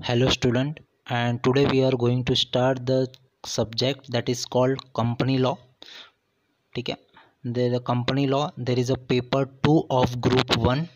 hello student and today we are going to start the subject that is called company law ठीक है the company law there is a paper 2 of group 1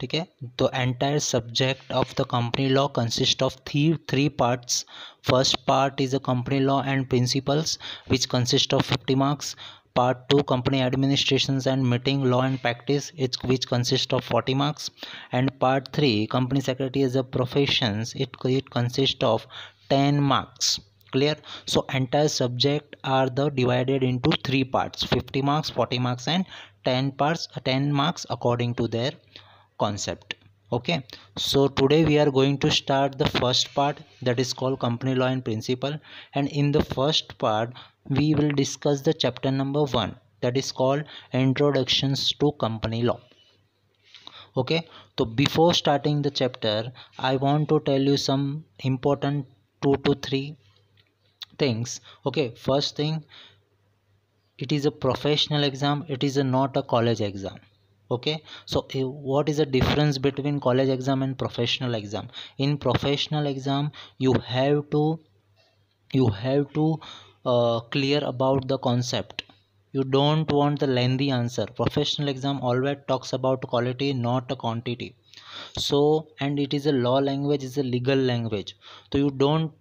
ठीक है तो entire subject of the company law consists of three three parts first part is a company law and principles which consist of 50 marks part 2 company administrations and meeting law and practice which consists of 40 marks. And part 3 company secretary as a professions it, it consists of 10 marks. Clear? So entire subject are the divided into three parts 50 marks 40 marks and 10 parts 10 marks according to their concept okay. So today we are going to start the first part that is called company law and principle. And in the first part we will discuss the chapter number 1 that is called introductions to company law. Okay. So before starting the chapter i want to tell you some important 2 to 3 things. Okay. First thing it is a professional exam. It is a not a college exam okay? So uh, what is the difference between college exam and professional exam? In professional exam you have to you have to uh, clear about the concept. You don't want the lengthy answer. Professional exam always talks about quality not a quantity. So and it is a law language is a legal language. So you don't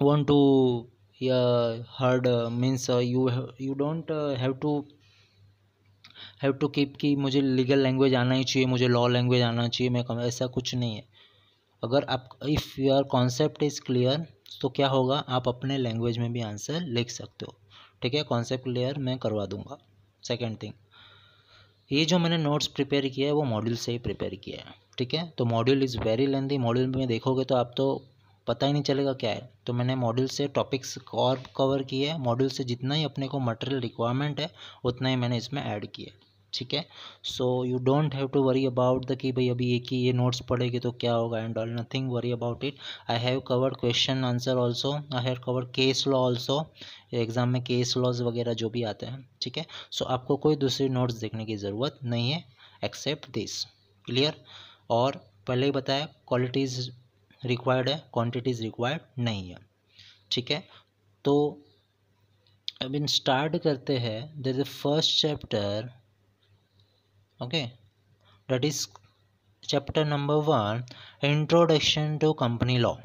want to uh, heard uh, means uh, you you don't uh, have to have to keep कि मुझे legal language आना ही चाहिए, मुझे law language आना चाहिए मैं कम ऐसा कुछ नहीं है। अगर आप if your concept is clear तो क्या होगा? आप अपने लैंग्वेज में भी आंसर लिख सकते हो। ठीक है? कॉन्सेप्ट क्लियर मैं करवा दूँगा। सेकेंड थिंग ये जो मैंने नोट्स प्रिपेयर किया है, वो मॉड्यूल से ही प्रिपेयर किया है। ठीक है? तो module is very lengthy module में देखोगे तो आप तो पता ही नहीं चलेगा क्या है। तो मैंने मॉड्यूल से टॉपिक्स और कवर किए हैं। मॉड्यूल से जितना ही अपने को मटेरियल रिक्वायरमेंट है, उतना ही मैंने इसमें ऐड किया ठीक है? So you don't have to worry about the कि भाई अभी एक ही ये नोट्स पढ़ेगी तो क्या होगा and all nothing worry about it I have covered question answer also I have covered case law also exam में केस लॉज वगैरह जो भी आते हैं, ठीक है? सो आपको कोई दूसरी नोट्स देखने की ज़रूरत नहीं है एक्सेप्ट दिस क्लियर और पहले ही बताया क्वालिटीज़ रिक्वायर्ड है क्वान्टिटीज़ रिक्वायर्ड नहीं है, ठीक है? तो अब इन स्टार्ट करते हैं the first chapter okay. That is chapter number one introduction to company law.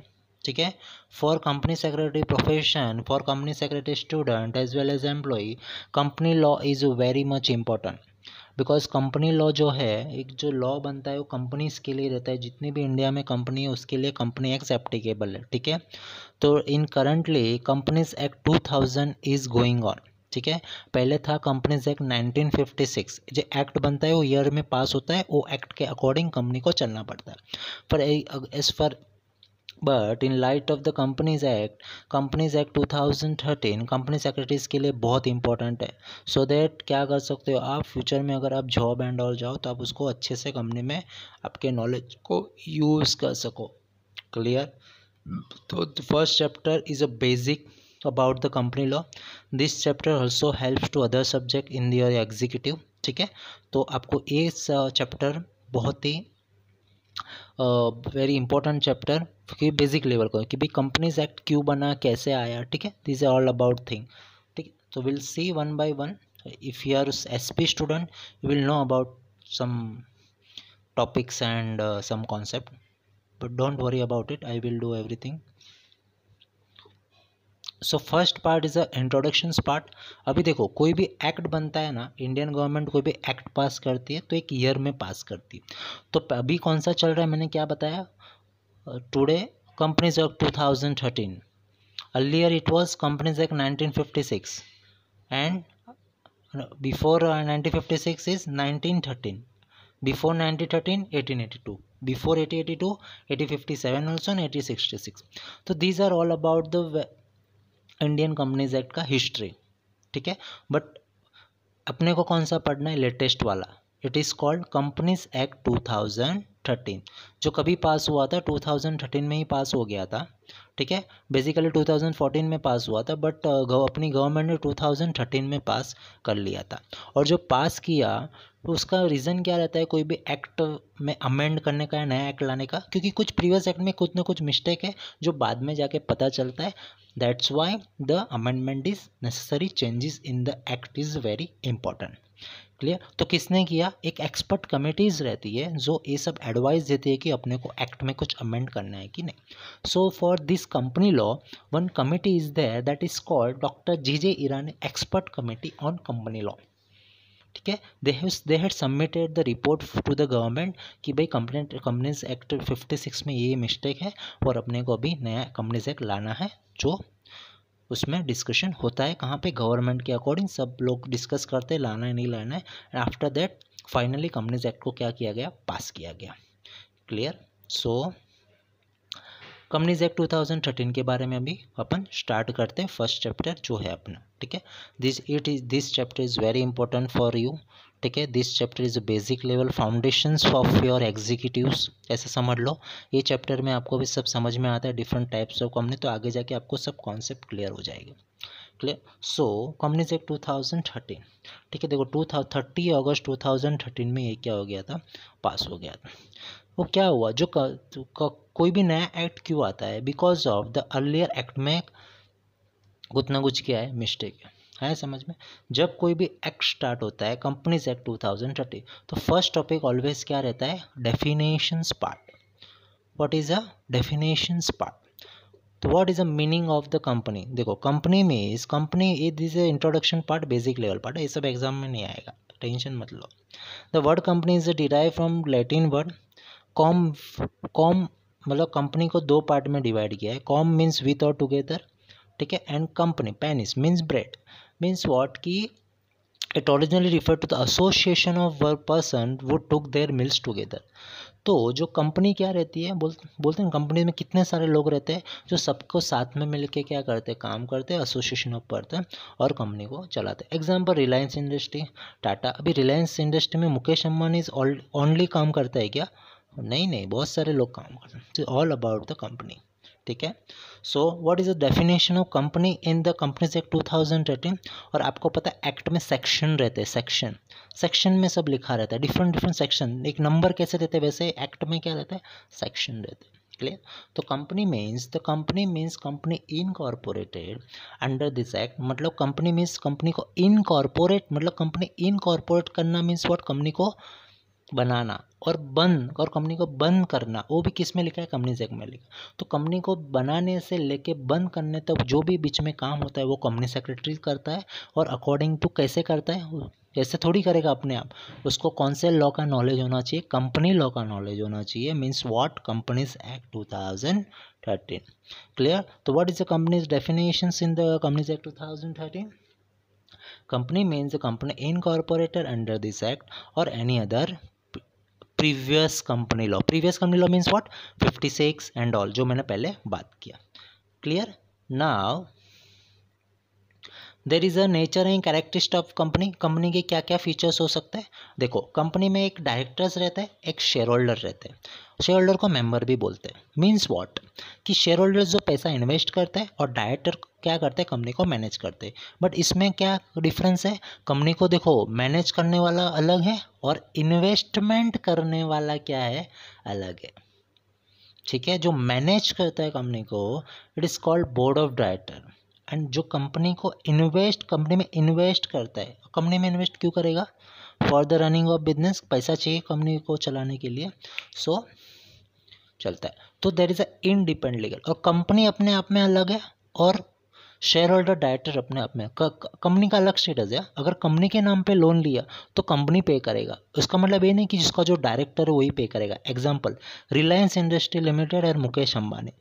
ठीक है? For company secretary profession for company secretary student as well as employ company law is very much important because company law जो है, एक जो law बनता है वो companies के लिए रहता है। जितनी भी इंडिया में कंपनी है, उसके लिए कंपनी एक्ट एप्लीकेबल है। ठीक है? तो in currently companies act two thousand is going on ठीक है? पहले था कंपनीज़ एक्ट 1956 जो एक्ट बनता है, वो ईयर में पास होता है, वो एक्ट के अकॉर्डिंग कंपनी को चलना पड़ता है। पर as for but in light of the companies act companies act 2013 company secretaries के लिए बहुत इंपॉर्टेंट है। सो so दैट क्या कर सकते हो आप? फ्यूचर में अगर आप जॉब एंड ऑल जाओ तो आप उसको अच्छे से कंपनी में आपके नॉलेज को यूज़ कर सको। क्लियर तो first chapter is a basic about the company law this chapter also helps to other subject in their executive ठीक है? तो आपको ये चैप्टर बहुत ही वेरी इंपॉर्टेंट चैप्टर क्योंकि बेसिक लेवल को कि भाई कंपनीज़ एक्ट क्यों बना, कैसे आया, ठीक है? This is all about thing ठीक तो will see one by one if you are S P student you will know about some topics and some concept but don't worry about it I will do everything so first part is a introduction part अभी देखो, कोई भी act बनता है ना Indian government कोई भी act पास करती है तो एक ईयर में पास करती है। तो अभी कौन सा चल रहा है, मैंने क्या बताया? Today companies act two thousand thirteen earlier it was companies act nineteen fifty six and before nineteen fifty six is nineteen thirteen before nineteen thirteen eighteen eighty two before eighty eighty two eighty fifty seven also and Indian companies act का history ठीक है? But अपने को कौन सा पढ़ना है? Latest वाला। It is called companies act two thousand 2013 जो कभी पास हुआ था 2013 में ही पास हो गया था ठीक है? बेसिकली 2014 में पास हुआ था बट uh, अपनी गवर्नमेंट ने 2013 में पास कर लिया था। और जो पास किया तो उसका रीज़न क्या रहता है? कोई भी एक्ट में अमेंड करने का या नया एक्ट लाने का? क्योंकि कुछ प्रीवियस एक्ट में कुछ ना कुछ मिस्टेक है जो बाद में जाके पता चलता है। That's why the amendment is necessary changes in the act is very important clear तो किसने किया? एक एक्सपर्ट कमिटीज़ रहती है, जो ये सब एडवाइस देती है कि अपने को एक्ट में कुछ अमेंड करना है कि नहीं। So for this company law one committee is there that is called doctor G J Irani expert committee on company law ठीक है? They they had submitted the report to the government कि भाई company companies act 56 में ये mistake है और अपने को अभी नया कंपनीज़ एक्ट लाना है, जो उसमें डिस्कशन होता है कहाँ पे गवर्नमेंट के अकॉर्डिंग सब लोग डिस्कस करते हैं, लाना है, नहीं लाना है। And after that finally companies act को क्या किया गया? पास किया गया। क्लियर सो कंपनीज़ एक्ट 2013 के बारे में अभी अपन स्टार्ट करते हैं फ़र्स्ट चैप्टर जो है अपना, ठीक है? This it is this chapter is very important for you ठीक है? This chapter is basic level foundations of your executives ऐसे समझ लो। ये चैप्टर में आपको भी सब समझ में आता है डिफरेंट टाइप्स ऑफ़ कंपनी तो आगे जाके आपको सब कॉन्सेप्ट क्लियर हो जाएगा। क्लियर सो कंपनीज़ एक्ट 2013 ठीक है? देखो टू थर्टी अगस्त 2013 में ये क्या हो गया था? पास हो गया था। वो क्या हुआ? जो क, क, कोई भी नया एक्ट क्यों आता है? Because of the earlier act में कुछ ना कुछ क्या है मिस्टेक है। है समझ में? जब कोई भी एक्ट स्टार्ट होता है कंपनीज़ एक्ट 2030 तो फ़र्स्ट टॉपिक ऑलवेज क्या रहता है? Definitions part what is a definitions part तो what is the meaning of the company देखो कंपनी में, इस company this introduction part basic level part ये सब एग्ज़ाम में नहीं आएगा. टेंशन मत लो. The word company is a derive from Latin word com com मतलब कंपनी को दो पार्ट में डिवाइड किया है. कॉम मीन्स विथ और टुगेदर ठीक है? And company panis means bread means what की it originally refer to the association of work person वो टुक देयर मिल्स टुगेदर तो जो कंपनी क्या रहती है? बोल, बोलते हैं कंपनी में कितने सारे लोग रहते हैं? जो सबको साथ में मिलके क्या करते हैं? काम करते हैं एसोसिएशन ऑफ़ पर्सन और कंपनी को चलाते हैं। एग्ज़ाम्पल रिलायंस इंडस्ट्री टाटा अभी रिलायंस इंडस्ट्री में मुकेश अम्बानी ओनली काम करता है क्या? नहीं नहीं, बहुत सारे लोग काम करते हैं। ऑल अबाउट द कंपनी ठीक है? So what is the definition of company in the companies act 2013 और आपको पता है एक्ट में सेक्शन रहते हैं सेक्शन सेक्शन में सब लिखा रहता है डिफरेंट डिफरेंट सेक्शन एक नंबर कैसे रहते हैं? वैसे एक्ट में क्या रहता है? सेक्शन रहते हैं क्लियर तो company means the company means company incorporated under this act मतलब कंपनी मीन्स कंपनी को इनकॉर्पोरेट मतलब कंपनी इनकॉर्पोरेट करना मीन्स व्हाट कंपनी को बनाना और बंद, और कंपनी को बंद करना, वो भी किसमें लिखा है? कंपनी एक्ट में लिखा। तो कंपनी को बनाने से लेके बंद करने तक जो भी बीच में काम होता है, वो कंपनी सेक्रेटरी करता है और अकॉर्डिंग टू कैसे करता है? ऐसे थोड़ी करेगा अपने आप। उसको कौन से लॉ का नॉलेज होना चाहिए? कंपनी लॉ का नॉलेज होना चाहिए। Means what companies act two thousand thirteen clear तो what is the companies definition in the companies act two thousand thirteen company means a company incorporated under this act or any other previous company law previous company law means what 56 and all जो मैंने पहले बात किया। Clear now there is a nature and characteristic of company company के क्या क्या features हो सकते हैं? देखो कंपनी में एक डायरेक्टर्स रहते हैं, एक शेयर होल्डर रहते हैं। शेयर होल्डर को मेंबर भी बोलते हैं। मीन्स वॉट कि शेयर होल्डर जो पैसा इन्वेस्ट करते हैं और डायरेक्टर क्या करते हैं कंपनी को मैनेज करते। बट इसमें क्या डिफरेंस है? कंपनी को देखो मैनेज करने वाला अलग है और इन्वेस्टमेंट करने वाला क्या है? अलग है। ठीक है? जो मैनेज करता है कंपनी को it is called board of director and जो कंपनी को इन्वेस्ट कंपनी में इन्वेस्ट करता है कंपनी में इन्वेस्ट क्यों करेगा? For the running of business पैसा चाहिए कंपनी को चलाने के लिए। सो so, चलता है। तो there is a independent legal और कंपनी अपने आप में अलग है और शेयर होल्डर डायरेक्टर अपने आप में कंपनी का अलग स्टेटस है। अगर कंपनी के नाम पे लोन लिया तो कंपनी पे करेगा। उसका मतलब ये नहीं कि जिसका जो डायरेक्टर है, वही पे करेगा। एग्ज़ाम्पल रिलायंस इंडस्ट्री लिमिटेड और Mukesh Ambani.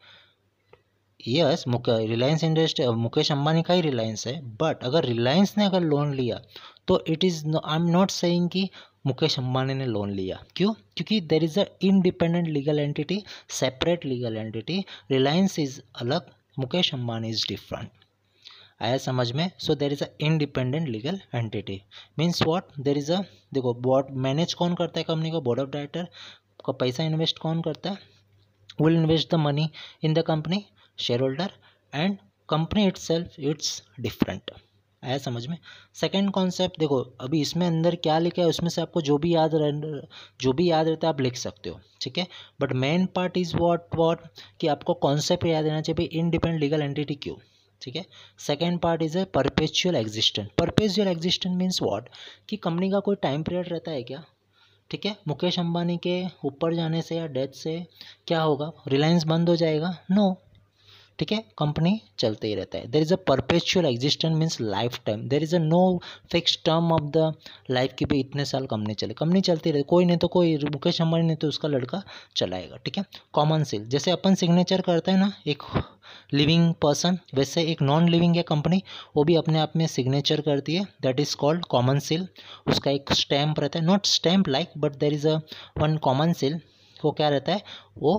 Yes Reliance Industry Mukesh Ambani का ही रिलायंस है। बट अगर रिलायंस ने अगर लोन लिया तो it is I am not saying कि मुकेश अंबानी ने लोन लिया। क्यों? क्योंकि there is a independent legal entity separate legal entity Reliance is अलग, मुकेश अंबानी इज़ डिफरेंट आया समझ में? So there is a independent legal entity means what there is a देखो बोर्ड मैनेज कौन करता है कंपनी को? बोर्ड ऑफ़ डायरेक्टर आपका पैसा इन्वेस्ट कौन करता है? Will invest the money in the company share holder and company itself its different आया समझ में? सेकेंड कॉन्सेप्ट देखो, अभी इसमें अंदर क्या लिखा है, उसमें से आपको जो भी याद रह, जो भी याद रहता है, आप लिख सकते हो, ठीक है? But main part is what what कि आपको कॉन्सेप्ट याद रहना चाहिए, भाई इंडिपेंडेंट लीगल एंटिटी क्यों? ठीक है? Second part is a perpetual existent perpetual existent means what कि कंपनी का कोई टाइम पीरियड रहता है क्या? ठीक है? मुकेश अंबानी के ऊपर जाने से या डेथ से क्या होगा? रिलायंस बंद हो जाएगा? No no. ठीक है कंपनी चलते ही रहता है। There is a perpetual existent means life time there is a no fix term of the life की भी इतने साल कंपनी चले। कंपनी चलती रहे कोई नहीं तो कोई मुकेश अंबानी नहीं तो उसका लड़का चलाएगा, ठीक है? कॉमन सील जैसे अपन सिग्नेचर करते हैं ना, एक लिविंग पर्सन वैसे एक नॉन लिविंग है कंपनी वो भी अपने आप में सिग्नेचर करती है। That is called common seal उसका एक स्टैम्प रहता है। Not stamp like but there is a one common seal वो क्या रहता है? वो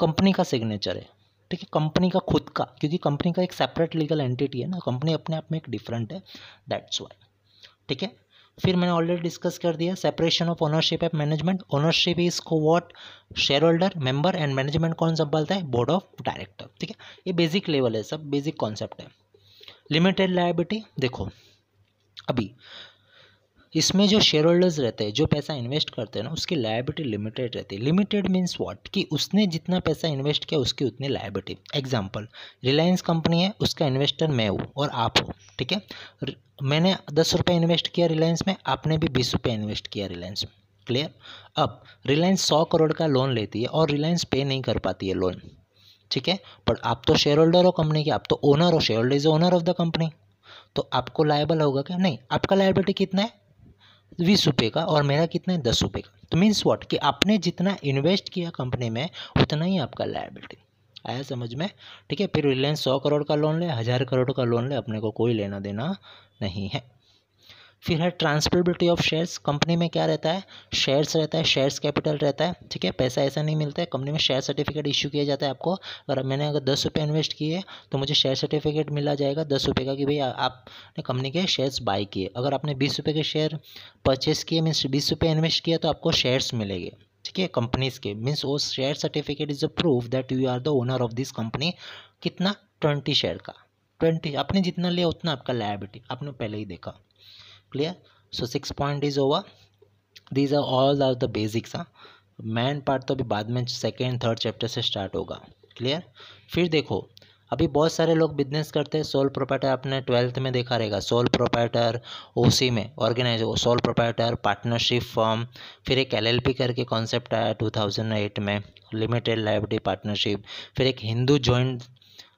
कंपनी का सिग्नेचर है। ठीक है कंपनी का खुद का, क्योंकि कंपनी का एक सेपरेट लीगल एंटिटी है ना कंपनी अपने आप में एक डिफरेंट है दैट्स वाई ठीक है? फिर मैंने ऑलरेडी डिस्कस कर दिया separation of ownership of management ownership is को what share holder member and management कौन संभालता है? बोर्ड ऑफ़ डायरेक्टर ठीक है? ये बेसिक लेवल है सब बेसिक कॉन्सेप्ट है। लिमिटेड लाइबिलिटी देखो, अभी इसमें जो शेयर होल्डर्स रहते हैं, जो पैसा इन्वेस्ट करते हैं ना, उसकी लाइबिलिटी लिमिटेड रहती है। लिमिटेड मीन्स व्हाट कि उसने जितना पैसा इन्वेस्ट किया, उसकी उतनी लाइबिलिटी एग्जांपल रिलायंस कंपनी है, उसका इन्वेस्टर मैं हूँ और आप हो, ठीक है? मैंने दस रुपये इन्वेस्ट किया रिलायंस में, आपने भी बीस रुपये इन्वेस्ट किया रिलायंस में। क्लियर अब रिलायंस सौ करोड़ का लोन लेती है और रिलायंस पे नहीं कर पाती है लोन ठीक है? पर आप तो शेयर होल्डर हो कंपनी के, आप तो ओनर हो share holder is owner of the company तो आपको लाइबल होगा क्या? नहीं, आपका लाइबिलिटी कितना है? बीस रुपये का और मेरा कितना है? दस रुपये का। तो मीन्स वॉट कि आपने जितना इन्वेस्ट किया कंपनी में, उतना ही आपका लाइबिलिटी आया समझ में? ठीक है, फिर रिलायंस सौ करोड़ का लोन ले, हज़ार करोड़ का लोन ले, अपने को कोई लेना देना नहीं है। फिर है ट्रांसफरेबिलिटी ऑफ़ शेयर्स कंपनी में क्या रहता है? शेयर्स रहता है शेयर्स कैपिटल रहता है, ठीक है? पैसा ऐसा नहीं मिलता है। कंपनी में शेयर सर्टिफिकेट इशू किया जाता है आपको। अगर मैंने अगर दस रुपये इन्वेस्ट किए तो मुझे शेयर सर्टिफिकेट मिला जाएगा दस रुपये का कि भाई आपने कंपनी के शेयर्स बाई किए। अगर आपने बीस रुपये के शेयर परचेस किए मीन्स बीस रुपये इन्वेस्ट किया तो आपको शेयर्स मिलेंगे, ठीक है? कंपनीज़ के। मीन्स वो share certificate is a proof that you are the owner of this company कितना? ट्वेंटी शेयर का। ट्वेंटी, आपने जितना लिया, उतना आपका लाइबिलिटी आपने पहले ही देखा। Clear? So six point is over. These are all are the basics हाँ मैन पार्ट तो अभी बाद में सेकेंड थर्ड चैप्टर से स्टार्ट होगा. क्लियर फिर देखो, अभी बहुत सारे लोग बिज़नेस करते हैं सोल प्रोपाइटर आपने ट्वेल्थ में देखा रहेगा. सोल प्रोपाइटर ओसी में organise sole proprietor partnership form फिर एक एलएलपी करके कॉन्सेप्ट आया 2008 में लिमिटेड लाइबिलिटी पार्टनरशिप फिर एक हिंदू जॉइंट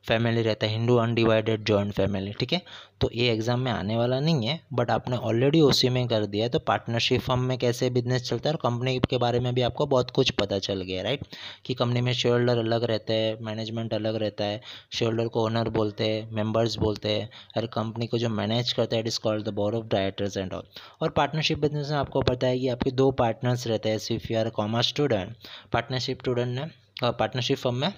फैमिली रहता है हिंदू अनडिवाइडेड जॉइंट फैमिली ठीक है? तो ये एग्ज़ाम में आने वाला नहीं है बट आपने ऑलरेडी उसी में कर दिया है तो पार्टनरशिप फर्म में कैसे बिज़नेस चलता है और कंपनी के बारे में भी आपको बहुत कुछ पता चल गया राइट कि कंपनी में शेयर होल्डर अलग रहते हैं मैनेजमेंट अलग रहता है शेयर होल्डर को ओनर बोलते हैं मेंबर्स बोलते हैं, हर कंपनी को जो मैनेज करता है it is called the board of directors and all और पार्टनरशिप बिज़नेस में आपको पता है कि आपके दो पार्टनर्स रहते हैं सिर्फ़ you are commerce student partnership student ने पार्टनरशिप फर्म में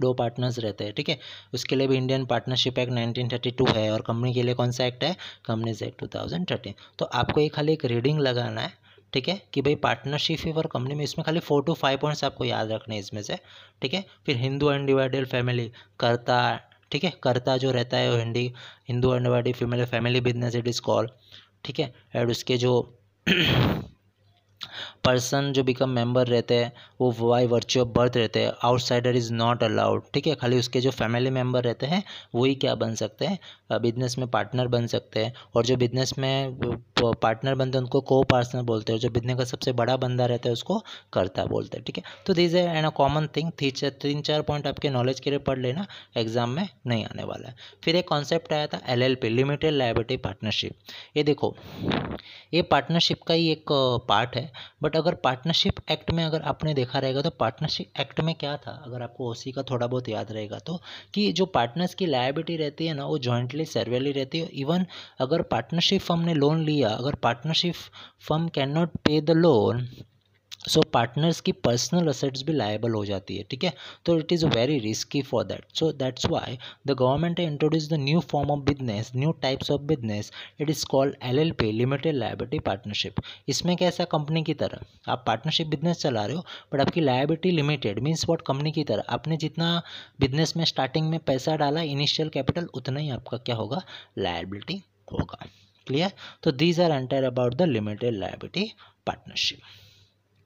दो पार्टनर्स रहते हैं, ठीक है? उसके लिए भी इंडियन पार्टनरशिप एक्ट 1932 है और कंपनी के लिए कौन सा एक्ट है? कंपनीज़ एक्ट 2013 तो आपको ये खाली एक रीडिंग लगाना है, ठीक है? कि भाई पार्टनरशिप और कंपनी में इसमें खाली फोर टू फाइव पॉइंट्स आपको याद रखने हैं इसमें से, ठीक है? फिर हिंदू अनडिवाइडेड फैमिली करता ठीक है? करता जो रहता है वो Hindi Hindu undivided family family business it is call ठीक है? और उसके जो पर्सन जो बिकम मेंबर रहते हैं, वो वाई वर्च्यू ऑफ़ बर्थ रहते हैं। आउटसाइडर इज़ नॉट अलाउड ठीक है? खाली उसके जो फैमिली मेंबर रहते हैं, वही क्या बन सकते हैं? बिज़नेस में पार्टनर बन सकते हैं। और जो बिज़नेस में पार्टनर बनते हैं, उनको को पार्टनर बोलते हैं। जो बिज़नेस का सबसे बड़ा बंदा रहता है, उसको करता बोलते हैं, ठीक है? तो दिस है एन अ कॉमन थिंग तीन, चार पॉइंट आपके नॉलेज के लिए पढ़ लेना एग्ज़ाम में नहीं आने वाला है। फिर एक कॉन्सेप्ट आया था L L P limited liability partnership ये देखो, ये पार्टनरशिप का ही एक पार्ट है बट अगर पार्टनरशिप एक्ट में अगर आपने देखा रहेगा तो पार्टनरशिप एक्ट में क्या था? अगर आपको ओसी का थोड़ा बहुत याद रहेगा तो कि जो पार्टनर्स की लाइबिलिटी रहती है ना, वो जॉइंटली सर्वेली रहती है। इवन अगर पार्टनरशिप फर्म ने लोन लिया, अगर partnership firm can not pay the loan so partners की पर्सनल असेट्स भी लाइबल हो जाती है, ठीक है? तो it is very risky for that so that's why the government introduce the new form of business new types of business it is called L L P limited liability partnership इसमें कैसा company की तरह? आप partnership business चला रहे हो but आपकी liability limited means what company की तरह? आपने जितना बिज़नेस में स्टार्टिंग में पैसा डाला इनिशियल कैपिटल उतना ही आपका क्या होगा? लाइबिलिटी होगा. क्लियर तो these are enter about the limited liability partnership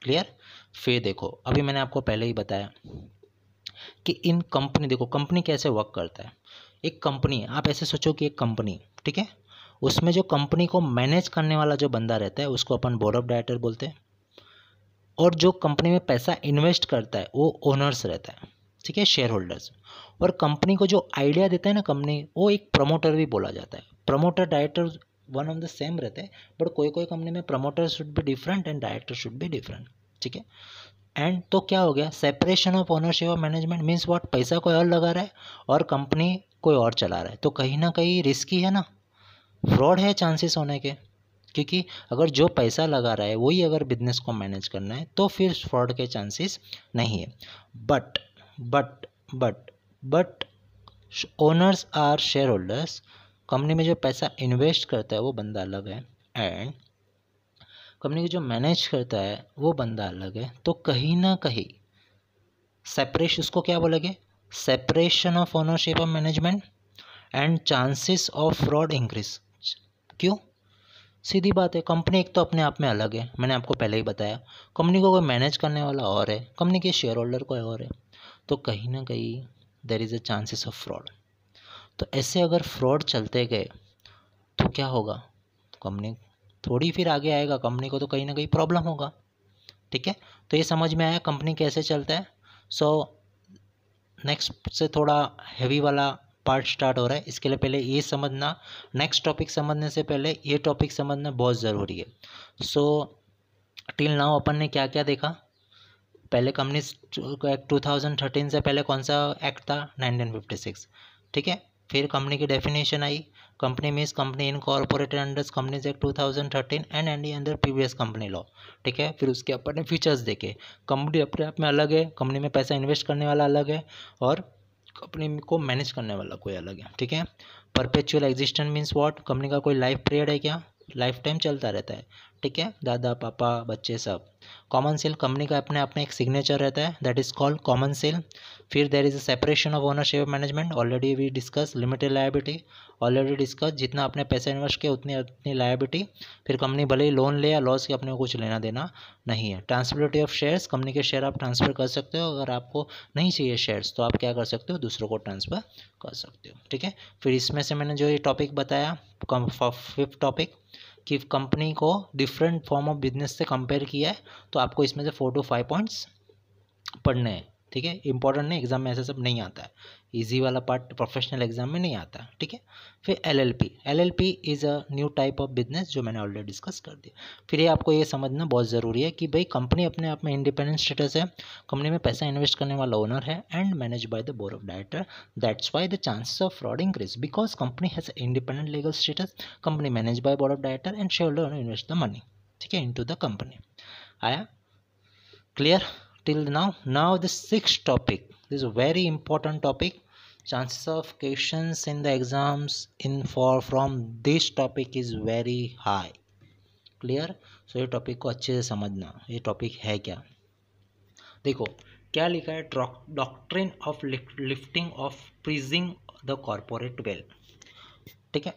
clear फिर देखो, अभी मैंने आपको पहले ही बताया कि इन कंपनी देखो कंपनी कैसे वर्क करता है। एक कंपनी आप ऐसे सोचो कि एक कंपनी ठीक है? उसमें जो कंपनी को मैनेज करने वाला जो बंदा रहता है, उसको अपन बोर्ड ऑफ़ डायरेक्टर बोलते हैं। और जो कंपनी में पैसा इन्वेस्ट करता है, वो ओनर्स रहता है, ठीक है? शेयर होल्डर्स और कंपनी को जो आइडिया देता है ना कंपनी वो एक प्रमोटर भी बोला जाता है। Promoter director one of the same रहते हैं बट कोई कोई कंपनी में प्रमोटर शुड भी डिफरेंट एंड डायरेक्टर शुड भी डिफरेंट ठीक है? एंड तो क्या हो गया? Separation of ownership of management means what पैसा कोई और लगा रहा है और कंपनी कोई और चला रहा है। तो कहीं ना कहीं रिस्की है ना? फ्रॉड है चांसेस होने के, क्योंकि अगर जो पैसा लगा रहा है, वही अगर बिज़नेस को मैनेज करना है तो फिर फ्रॉड के चांसेस नहीं है। But but but but owners are share holders company में जो पैसा इन्वेस्ट करता है, वो बंदा अलग है एंड कंपनी को जो मैनेज करता है, वो बंदा अलग है। तो कहीं ना कहीं सेपरेशन उसको क्या बोलेंगे? Separation of ownership of management and chances of fraud increase क्यों? सीधी बात है कंपनी एक तो अपने आप में अलग है, मैंने आपको पहले ही बताया। कंपनी को कोई मैनेज करने वाला और है कंपनी के शेयर होल्डर कोई और है। तो कहीं ना कहीं there is a chances of fraud तो ऐसे अगर फ्रॉड चलते गए तो क्या होगा? कंपनी थोड़ी फिर आगे आएगा कंपनी को तो कहीं ना कहीं प्रॉब्लम होगा। ठीक है? तो ये समझ में आया कंपनी कैसे चलता है? सो so, नेक्स्ट से थोड़ा हैवी वाला पार्ट स्टार्ट हो रहा है। इसके लिए पहले ये समझना नेक्स्ट टॉपिक समझने से पहले ये टॉपिक समझना बहुत ज़रूरी है। सो टिल नाउ अपन ने क्या क्या देखा? पहले company act two thousand thirteen से पहले कौन सा एक्ट था? नाइनटीन फिफ्टी सिक्स ठीक है? फिर कंपनी की definition I. Company means company incorporated under companies act 2013 and and under previous company law ठीक है? फिर उसके अपने फीचर्स देखे। कंपनी अपने आप में अलग है। कंपनी में पैसा इन्वेस्ट करने वाला अलग है और कंपनी को मैनेज करने वाला कोई अलग है। ठीक है? Perpetual existence means what company का कोई लाइफ पीरियड है क्या? लाइफ टाइम चलता रहता है। ठीक है? दादा, पापा, बच्चे सब। कॉमन सेल कंपनी का अपने अपने एक सिग्नेचर रहता है। That is called common seal फिर there is a separation of ownership management already we discuss limited liability already discuss जितना अपने पैसे इन्वेस्ट किया उतनी उतनी लाइबिलिटी फिर कंपनी भले ही लोन ले या लॉस के अपने को कुछ लेना देना नहीं है। ट्रांसफरबिलिटी ऑफ़ शेयर्स कंपनी के शेयर आप ट्रांसफ़र कर सकते हो। अगर आपको नहीं चाहिए शेयर्स तो आप क्या कर सकते हो? दूसरों को ट्रांसफ़र कर सकते हो। ठीक है? फिर इसमें से मैंने जो ये टॉपिक बताया फिफ्थ टॉपिक कि कंपनी को डिफरेंट फॉर्म ऑफ़ बिज़नेस से कंपेयर किया है तो आपको इसमें से फोर टू फाइव पॉइंट्स पढ़ने हैं। ठीक है? इंपॉर्टेंट नहीं एग्ज़ाम में ऐसा सब नहीं आता है। इजी वाला पार्ट प्रोफेशनल एग्ज़ाम में नहीं आता, ठीक है? फिर L L P L L P is a new type of business जो मैंने ऑलरेडी डिस्कस कर दिया। फिर ये आपको ये समझना बहुत ज़रूरी है कि भाई कंपनी अपने आप में इंडिपेंडेंट स्टेटस है। कंपनी में पैसा इन्वेस्ट करने वाला ओनर है and manage by the board of director that's why the chances of fraud increase because company has independent legal status company manage by board of director and share holder invest the money ठीक है into the company आया? Clear till now. Now, the sixth topic. This is a very important topic. Chances of questions in the exams in for, from this topic is very high. Clear so ये topic को अच्छे से समझना। ये topic है क्या? देखो, क्या लिखा है? Doctrine of lifting of piercing the corporate veil ठीक है?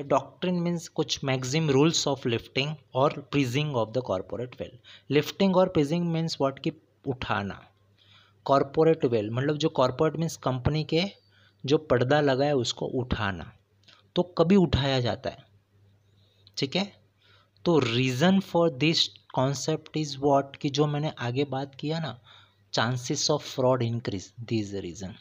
डॉक्ट्रिन मीन्स कुछ मैगजिम रूल्स ऑफ़ लिफ्टिंग और piercing of the corporate veil lifting और प्रीजिंग मीन्स व्हाट की उठाना। कॉरपोरेट वेल मतलब जो कॉरपोरेट मीन्स कंपनी के जो पर्दा लगा है उसको उठाना। तो कभी उठाया जाता है। ठीक है? तो reason for this concept is what कि जो मैंने आगे बात किया ना chances of fraud increase this reason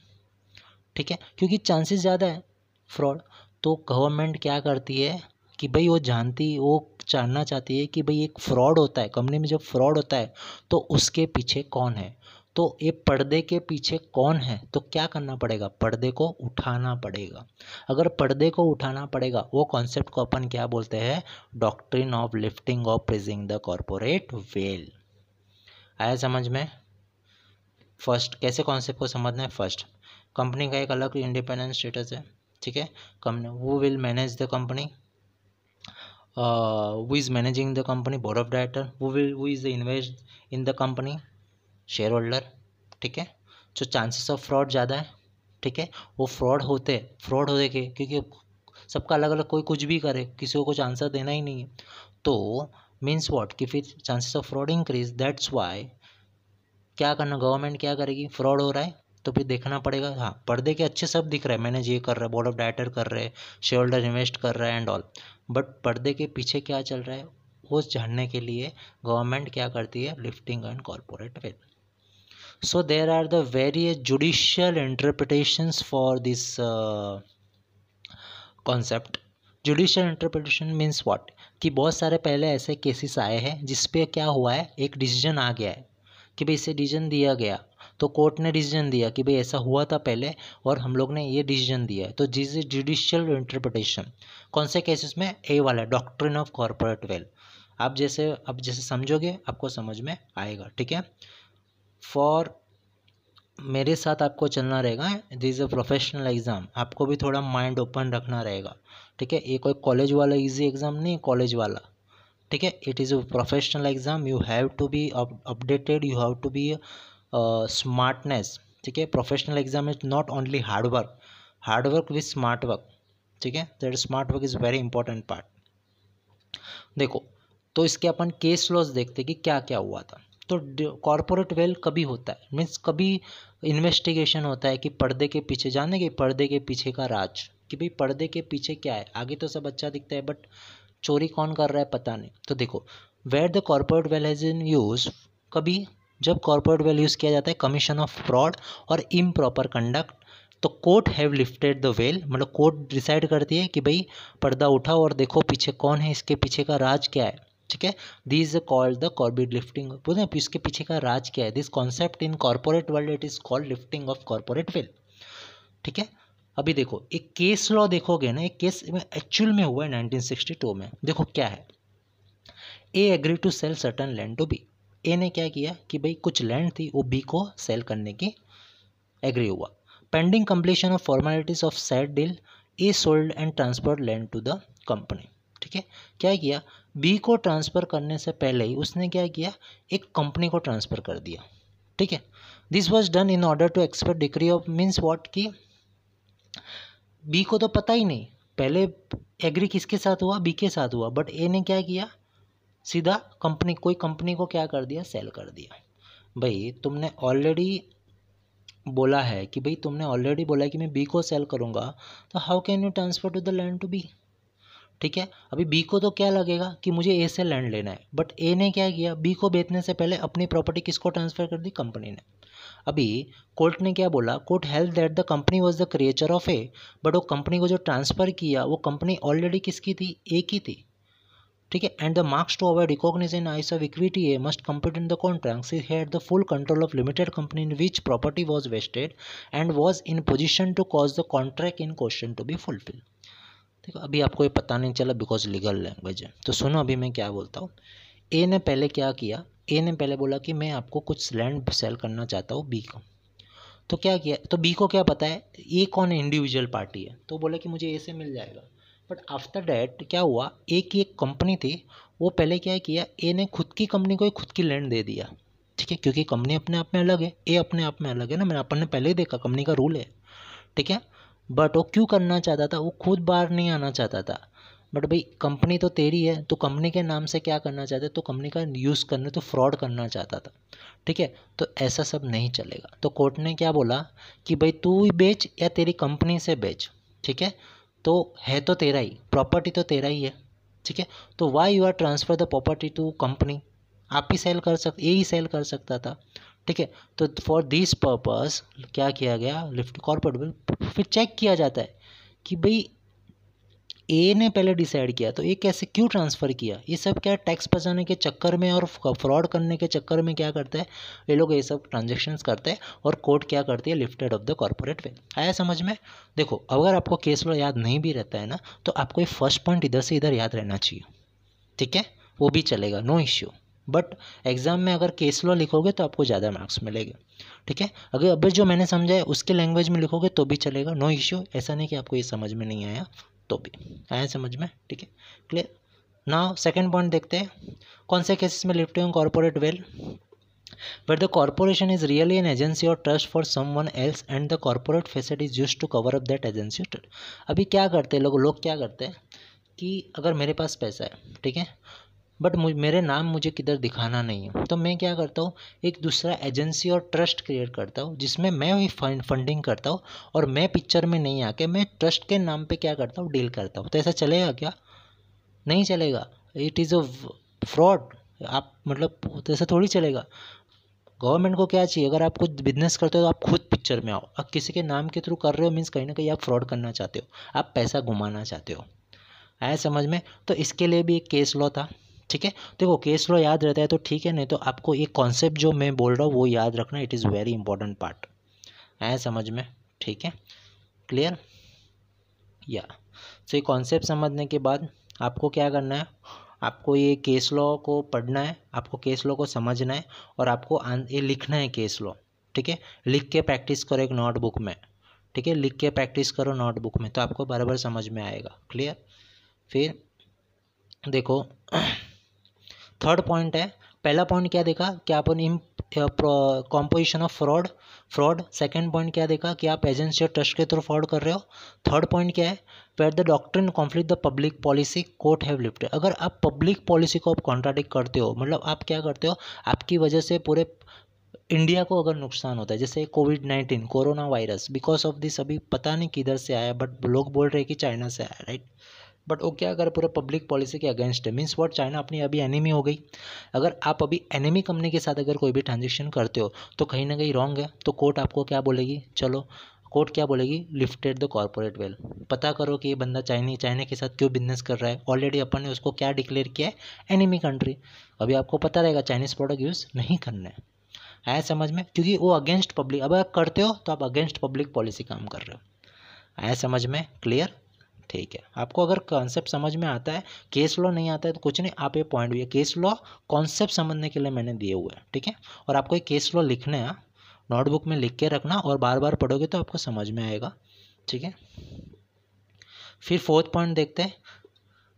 ठीक है? क्योंकि चांसेस ज़्यादा है फ्रॉड तो गवर्नमेंट क्या करती है कि भाई वो जानती, वो जानना चाहती है कि भाई एक फ्रॉड होता है, कंपनी में जब फ्रॉड होता है तो उसके पीछे कौन है? तो ये पर्दे के पीछे कौन है? तो क्या करना पड़ेगा? पर्दे को उठाना पड़ेगा। अगर पर्दे को उठाना पड़ेगा, वो कॉन्सेप्ट को अपन क्या बोलते हैं? Doctrine of lifting of piercing the corporate veil आया समझ में? फ़र्स्ट कैसे कॉन्सेप्ट को समझना है? फ़र्स्ट कंपनी का एक अलग इंडिपेंडेंट स्टेटस है, ठीक है? कंपनी वो will manage the company who is managing the company, board of director, who will, who is the invest in the company share holder ठीक है? जो चांसेस ऑफ़ फ्रॉड ज़्यादा है, ठीक है? वो फ्रॉड होते फ्रॉड होते के, क्योंकि सबका अलग अलग कोई कुछ भी करे, किसी को कुछ आंसर देना ही नहीं है। तो मीन्स वॉट कि फिर chances of fraud increase that's why क्या करना गवर्नमेंट क्या करेगी? फ्रॉड हो रहा है तो फिर देखना पड़ेगा। हाँ पर्दे के अच्छे सब दिख रहे हैं। मैनेज ये कर रहा है बोर्ड ऑफ़ डायरेक्टर कर रहे हैं शेयर होल्डर इन्वेस्ट कर रहा है एंड ऑल बट पर्दे के पीछे क्या चल रहा है, वो जानने के लिए गवर्नमेंट क्या करती है? Lifting and corporate veil so there are the various judicial interpretations for this concept judicial interpretation means what कि बहुत सारे पहले ऐसे केसेस आए हैं, जिस पे क्या हुआ है, एक डिसीज़न आ गया है कि भाई इसे डिसीज़न दिया गया। तो कोर्ट ने डिसीज़न दिया कि भाई ऐसा हुआ था पहले और हम लोग ने ये डिसीज़न दिया है। तो जिस जुडिशियल इंटरप्रिटेशन कौन से केसेस में? ए वाला डॉक्ट्रिन ऑफ़ कॉरपोरेट वेल आप जैसे अब जैसे समझोगे, आपको समझ में आएगा, ठीक है? फॉर मेरे साथ आपको चलना रहेगा दिस अ प्रोफेशनल एग्ज़ाम आपको भी थोड़ा माइंड ओपन रखना रहेगा, ठीक है? ये कोई कॉलेज वाला इजी एग्ज़ाम नहीं कॉलेज वाला, ठीक है? It is a professional exam you have to be updated you have to be smartness ठीक है? Professional exam is not only hard work hard work with smart work ठीक है? That smart work is very important part देखो तो इसके अपन case laws देखते कि क्या क्या हुआ था। तो कॉरपोरेट वेल कभी होता है मीन्स कभी इन्वेस्टिगेशन होता है कि पर्दे के पीछे, जाने के पर्दे के पीछे का राज, कि भाई पर्दे के पीछे क्या है? आगे तो सब अच्छा दिखता है बट चोरी कौन कर रहा है पता नहीं। तो देखो where the corporate veil has in use कभी जब कॉर्पोरेट वेल यूज़ किया जाता है कमीशन ऑफ़ फ्रॉड और इम प्रॉपर कंडक्ट तो court have lifted the veil मतलब कोर्ट डिसाइड करती है कि भाई पर्दा उठाओ और देखो पीछे कौन है, इसके पीछे का राज क्या है, ठीक है? This called the corporate lifting बोलते इसके पीछे का राज क्या है? This concept in corporate world it is called lifting of corporate veil ठीक है? अभी देखो, एक केस लॉ देखोगे ना, एक केस में एक्चुअल में हुआ है 1962 में, देखो क्या है? A agree to sell certain land to B A ने क्या किया कि भाई कुछ लैंड थी, वो बी को सेल करने की एग्री हुआ। Pending completion of formalities of set deal A sold and transfer land to the company ठीक है? क्या किया? बी को ट्रांसफ़र करने से पहले ही उसने क्या किया? एक कंपनी को ट्रांसफ़र कर दिया। ठीक है? This was done in order to expect degree of means what की बी को तो पता ही नहीं। पहले एग्री किसके साथ हुआ? बी के साथ हुआ। बट ए ने क्या किया? सीधा कंपनी, कोई कंपनी को क्या कर दिया? सेल कर दिया। भाई, तुमने ऑलरेडी बोला है कि भाई, तुमने ऑलरेडी बोला है कि मैं बी को सेल करूँगा तो how can you transfer to the land to B ठीक है? अभी बी को तो क्या लगेगा कि मुझे ए से लैंड लेना है बट ए ने क्या किया? बी को बेचने से पहले अपनी प्रॉपर्टी किसको ट्रांसफ़र कर दी? कंपनी ने। अभी कोर्ट ने क्या बोला? Court held that the company was the creature of A but वो कंपनी को जो ट्रांसफ़र किया, वो कंपनी ऑलरेडी किसकी थी? ए की थी। ठीक है? And the mask to avoid recognition eyes of equity A must complete in the contract see had the full control of limited company in which property was vested and was in position to cause the contract in question to be fulfil ठीक है अभी आपको ये पता नहीं चला because legal language है। तो सुनो अभी मैं क्या बोलता हूँ। ए ने पहले क्या किया? ए ने पहले बोला कि मैं आपको कुछ लैंड सेल करना चाहता हूँ बी को। तो क्या किया? तो बी को क्या पता है? ए कौन इंडिविजुअल पार्टी है। तो बोला कि मुझे ए से मिल जाएगा। बट आफ्टर डैट क्या हुआ? एक एक कंपनी थी। वो पहले क्या किया? ए ने खुद की कंपनी को खुद की लैंड दे दिया। ठीक है? क्योंकि कंपनी अपने आप में अलग है। ए अपने आप में अलग है ना? मैंने अपन ने पहले ही देखा कंपनी का रूल है। ठीक है? बट वो क्यों करना चाहता था? वो खुद बाहर नहीं आना चाहता था। बट भाई कंपनी तो तेरी है। तो कंपनी के नाम से क्या करना चाहते? तो कंपनी का यूज़ करने तो फ्रॉड करना चाहता था। ठीक है? तो ऐसा सब नहीं चलेगा। तो कोर्ट ने क्या बोला? कि भाई, तू ही बेच या तेरी कंपनी से बेच। ठीक है? तो है तो तेरा ही प्रॉपर्टी तो तेरा ही है, ठीक है? तो why you are transfer the property to company आप ही सेल कर सकते ये ही सेल कर सकता था, ठीक है? तो फॉर दिस पर्पस क्या किया गया? लिफ्ट कॉर्पोरेट बिल फिर चेक किया जाता है कि भाई ए ने पहले डिसाइड किया तो ए कैसे, क्यों ट्रांसफ़र किया? ये सब क्या टैक्स बचाने के चक्कर में और फ्रॉड करने के चक्कर में क्या करता है? ये लोग ये सब ट्रांजेक्शन्स करते हैं और कोर्ट क्या करती है? Lifted of the corporate veil आया समझ में? देखो, अगर आपको केस में याद नहीं भी रहता है ना तो आपको ये फ़र्स्ट पॉइंट इधर से इधर याद रहना चाहिए। ठीक है? वो भी चलेगा नो इश्यू बट एग्ज़ाम में अगर केस लॉ लिखोगे तो आपको ज़्यादा मार्क्स मिलेंगे। ठीक है? अगर अभी जो मैंने समझा है, उसके लैंग्वेज में लिखोगे तो भी चलेगा नो इश्यू ऐसा नहीं कि आपको ये समझ में नहीं आया। तो भी। आया समझ में? ठीक है। क्लियर नाउ सेकंड पॉइंट देखते हैं। कौन से केसेस में lifting corporate veil where the corporation is really an agency और trust for someone else and the corporate facade is use to cover up that agency अभी क्या करते हैं लोग? लोग क्या करते हैं? कि अगर मेरे पास पैसा है, ठीक है? बट मेरे नाम मुझे किधर दिखाना नहीं है। तो मैं क्या करता हूँ, एक दूसरा एजेंसी और ट्रस्ट क्रिएट करता हूँ, जिसमें मैं ही फंडिंग करता हूँ और मैं पिक्चर में नहीं आके मैं ट्रस्ट के नाम पे क्या करता हूँ डील करता हूँ। तो ऐसा चलेगा क्या? नहीं चलेगा। इट इज़ अ फ्रॉड आप मतलब तो ऐसा थोड़ी चलेगा। गवर्नमेंट को क्या चाहिए? अगर आप कुछ बिज़नेस करते हो तो आप खुद पिक्चर में आओ। अब किसी के नाम के थ्रू कर रहे हो मीन्स कहीं ना कहीं आप फ्रॉड करना चाहते हो। आप पैसा घुमाना चाहते हो। आया समझ में? तो इसके लिए भी एक केस लॉ था। ठीक है? देखो केस लॉ याद रहता है तो ठीक है, नहीं तो आपको ये कॉन्सेप्ट जो मैं बोल रहा हूँ, वो याद रखना it is very important part आया समझ में? ठीक है? क्लियर या सो ये कॉन्सेप्ट समझने के बाद आपको क्या करना है? आपको ये केस लॉ को पढ़ना है, आपको केस लॉ को समझना है, और आपको ये लिखना है केस लॉ ठीक है? लिख के प्रैक्टिस करो एक नोटबुक में. ठीक है? लिख के प्रैक्टिस करो नोटबुक में तो आपको बराबर समझ में आएगा. क्लियर फिर देखो थर्ड पॉइंट है, पहला पॉइंट क्या देखा कि अपन in composition of fraud fraud second point क्या देखा कि आप एजेंसी और ट्रस्ट के थ्रू फ्रॉड कर रहे हो। थर्ड पॉइंट क्या है where the doctrine conflict the public policy court have lifted अगर आप पब्लिक पॉलिसी को आप कॉन्ट्राडिक्ट करते हो मतलब आप क्या करते हो, आपकी वजह से पूरे इंडिया को अगर नुकसान होता है, जैसे Covid nineteen corona virus because of this अभी पता नहीं किधर से आया बट लोग बोल रहे हैं कि चाइना से आया राइट बट वो क्या अगर पूरा पब्लिक पॉलिसी के अगेंस्ट है मीन्स वॉट चाइना अपनी अभी एनिमी हो गई। अगर आप अभी एनिमी कंपनी के साथ अगर कोई भी ट्रांजेक्शन करते हो तो कहीं ना कहीं रॉन्ग है। तो कोर्ट आपको क्या बोलेगी? चलो कोर्ट क्या बोलेगी? लिफ्टेड द कॉर्पोरेट वेल पता करो कि ये बंदा चाइनी, चाइना के साथ क्यों बिज़नेस कर रहा है। ऑलरेडी अपन ने उसको क्या डिक्लेयर किया है? एनिमी कंट्री अभी आपको पता रहेगा चाइनीज़ प्रोडक्ट यूज़ नहीं करना है। आया समझ में? क्योंकि वो अगेंस्ट पब्लिक अब आप करते हो तो आप अगेंस्ट पब्लिक पॉलिसी काम कर रहे हो। आया समझ में? क्लियर ठीक है। आपको अगर कॉन्सेप्ट समझ में आता है केस लॉ नहीं आता है तो कुछ नहीं, आप ये पॉइंट भी केस लॉ कॉन्सेप्ट समझने के लिए मैंने दिए हुए हैं, ठीक है? और आपको एक केस लॉ लिखने हैं नोटबुक में लिख के रखना और बार बार पढ़ोगे तो आपको समझ में आएगा, ठीक है? फिर फोर्थ पॉइंट देखते हैं।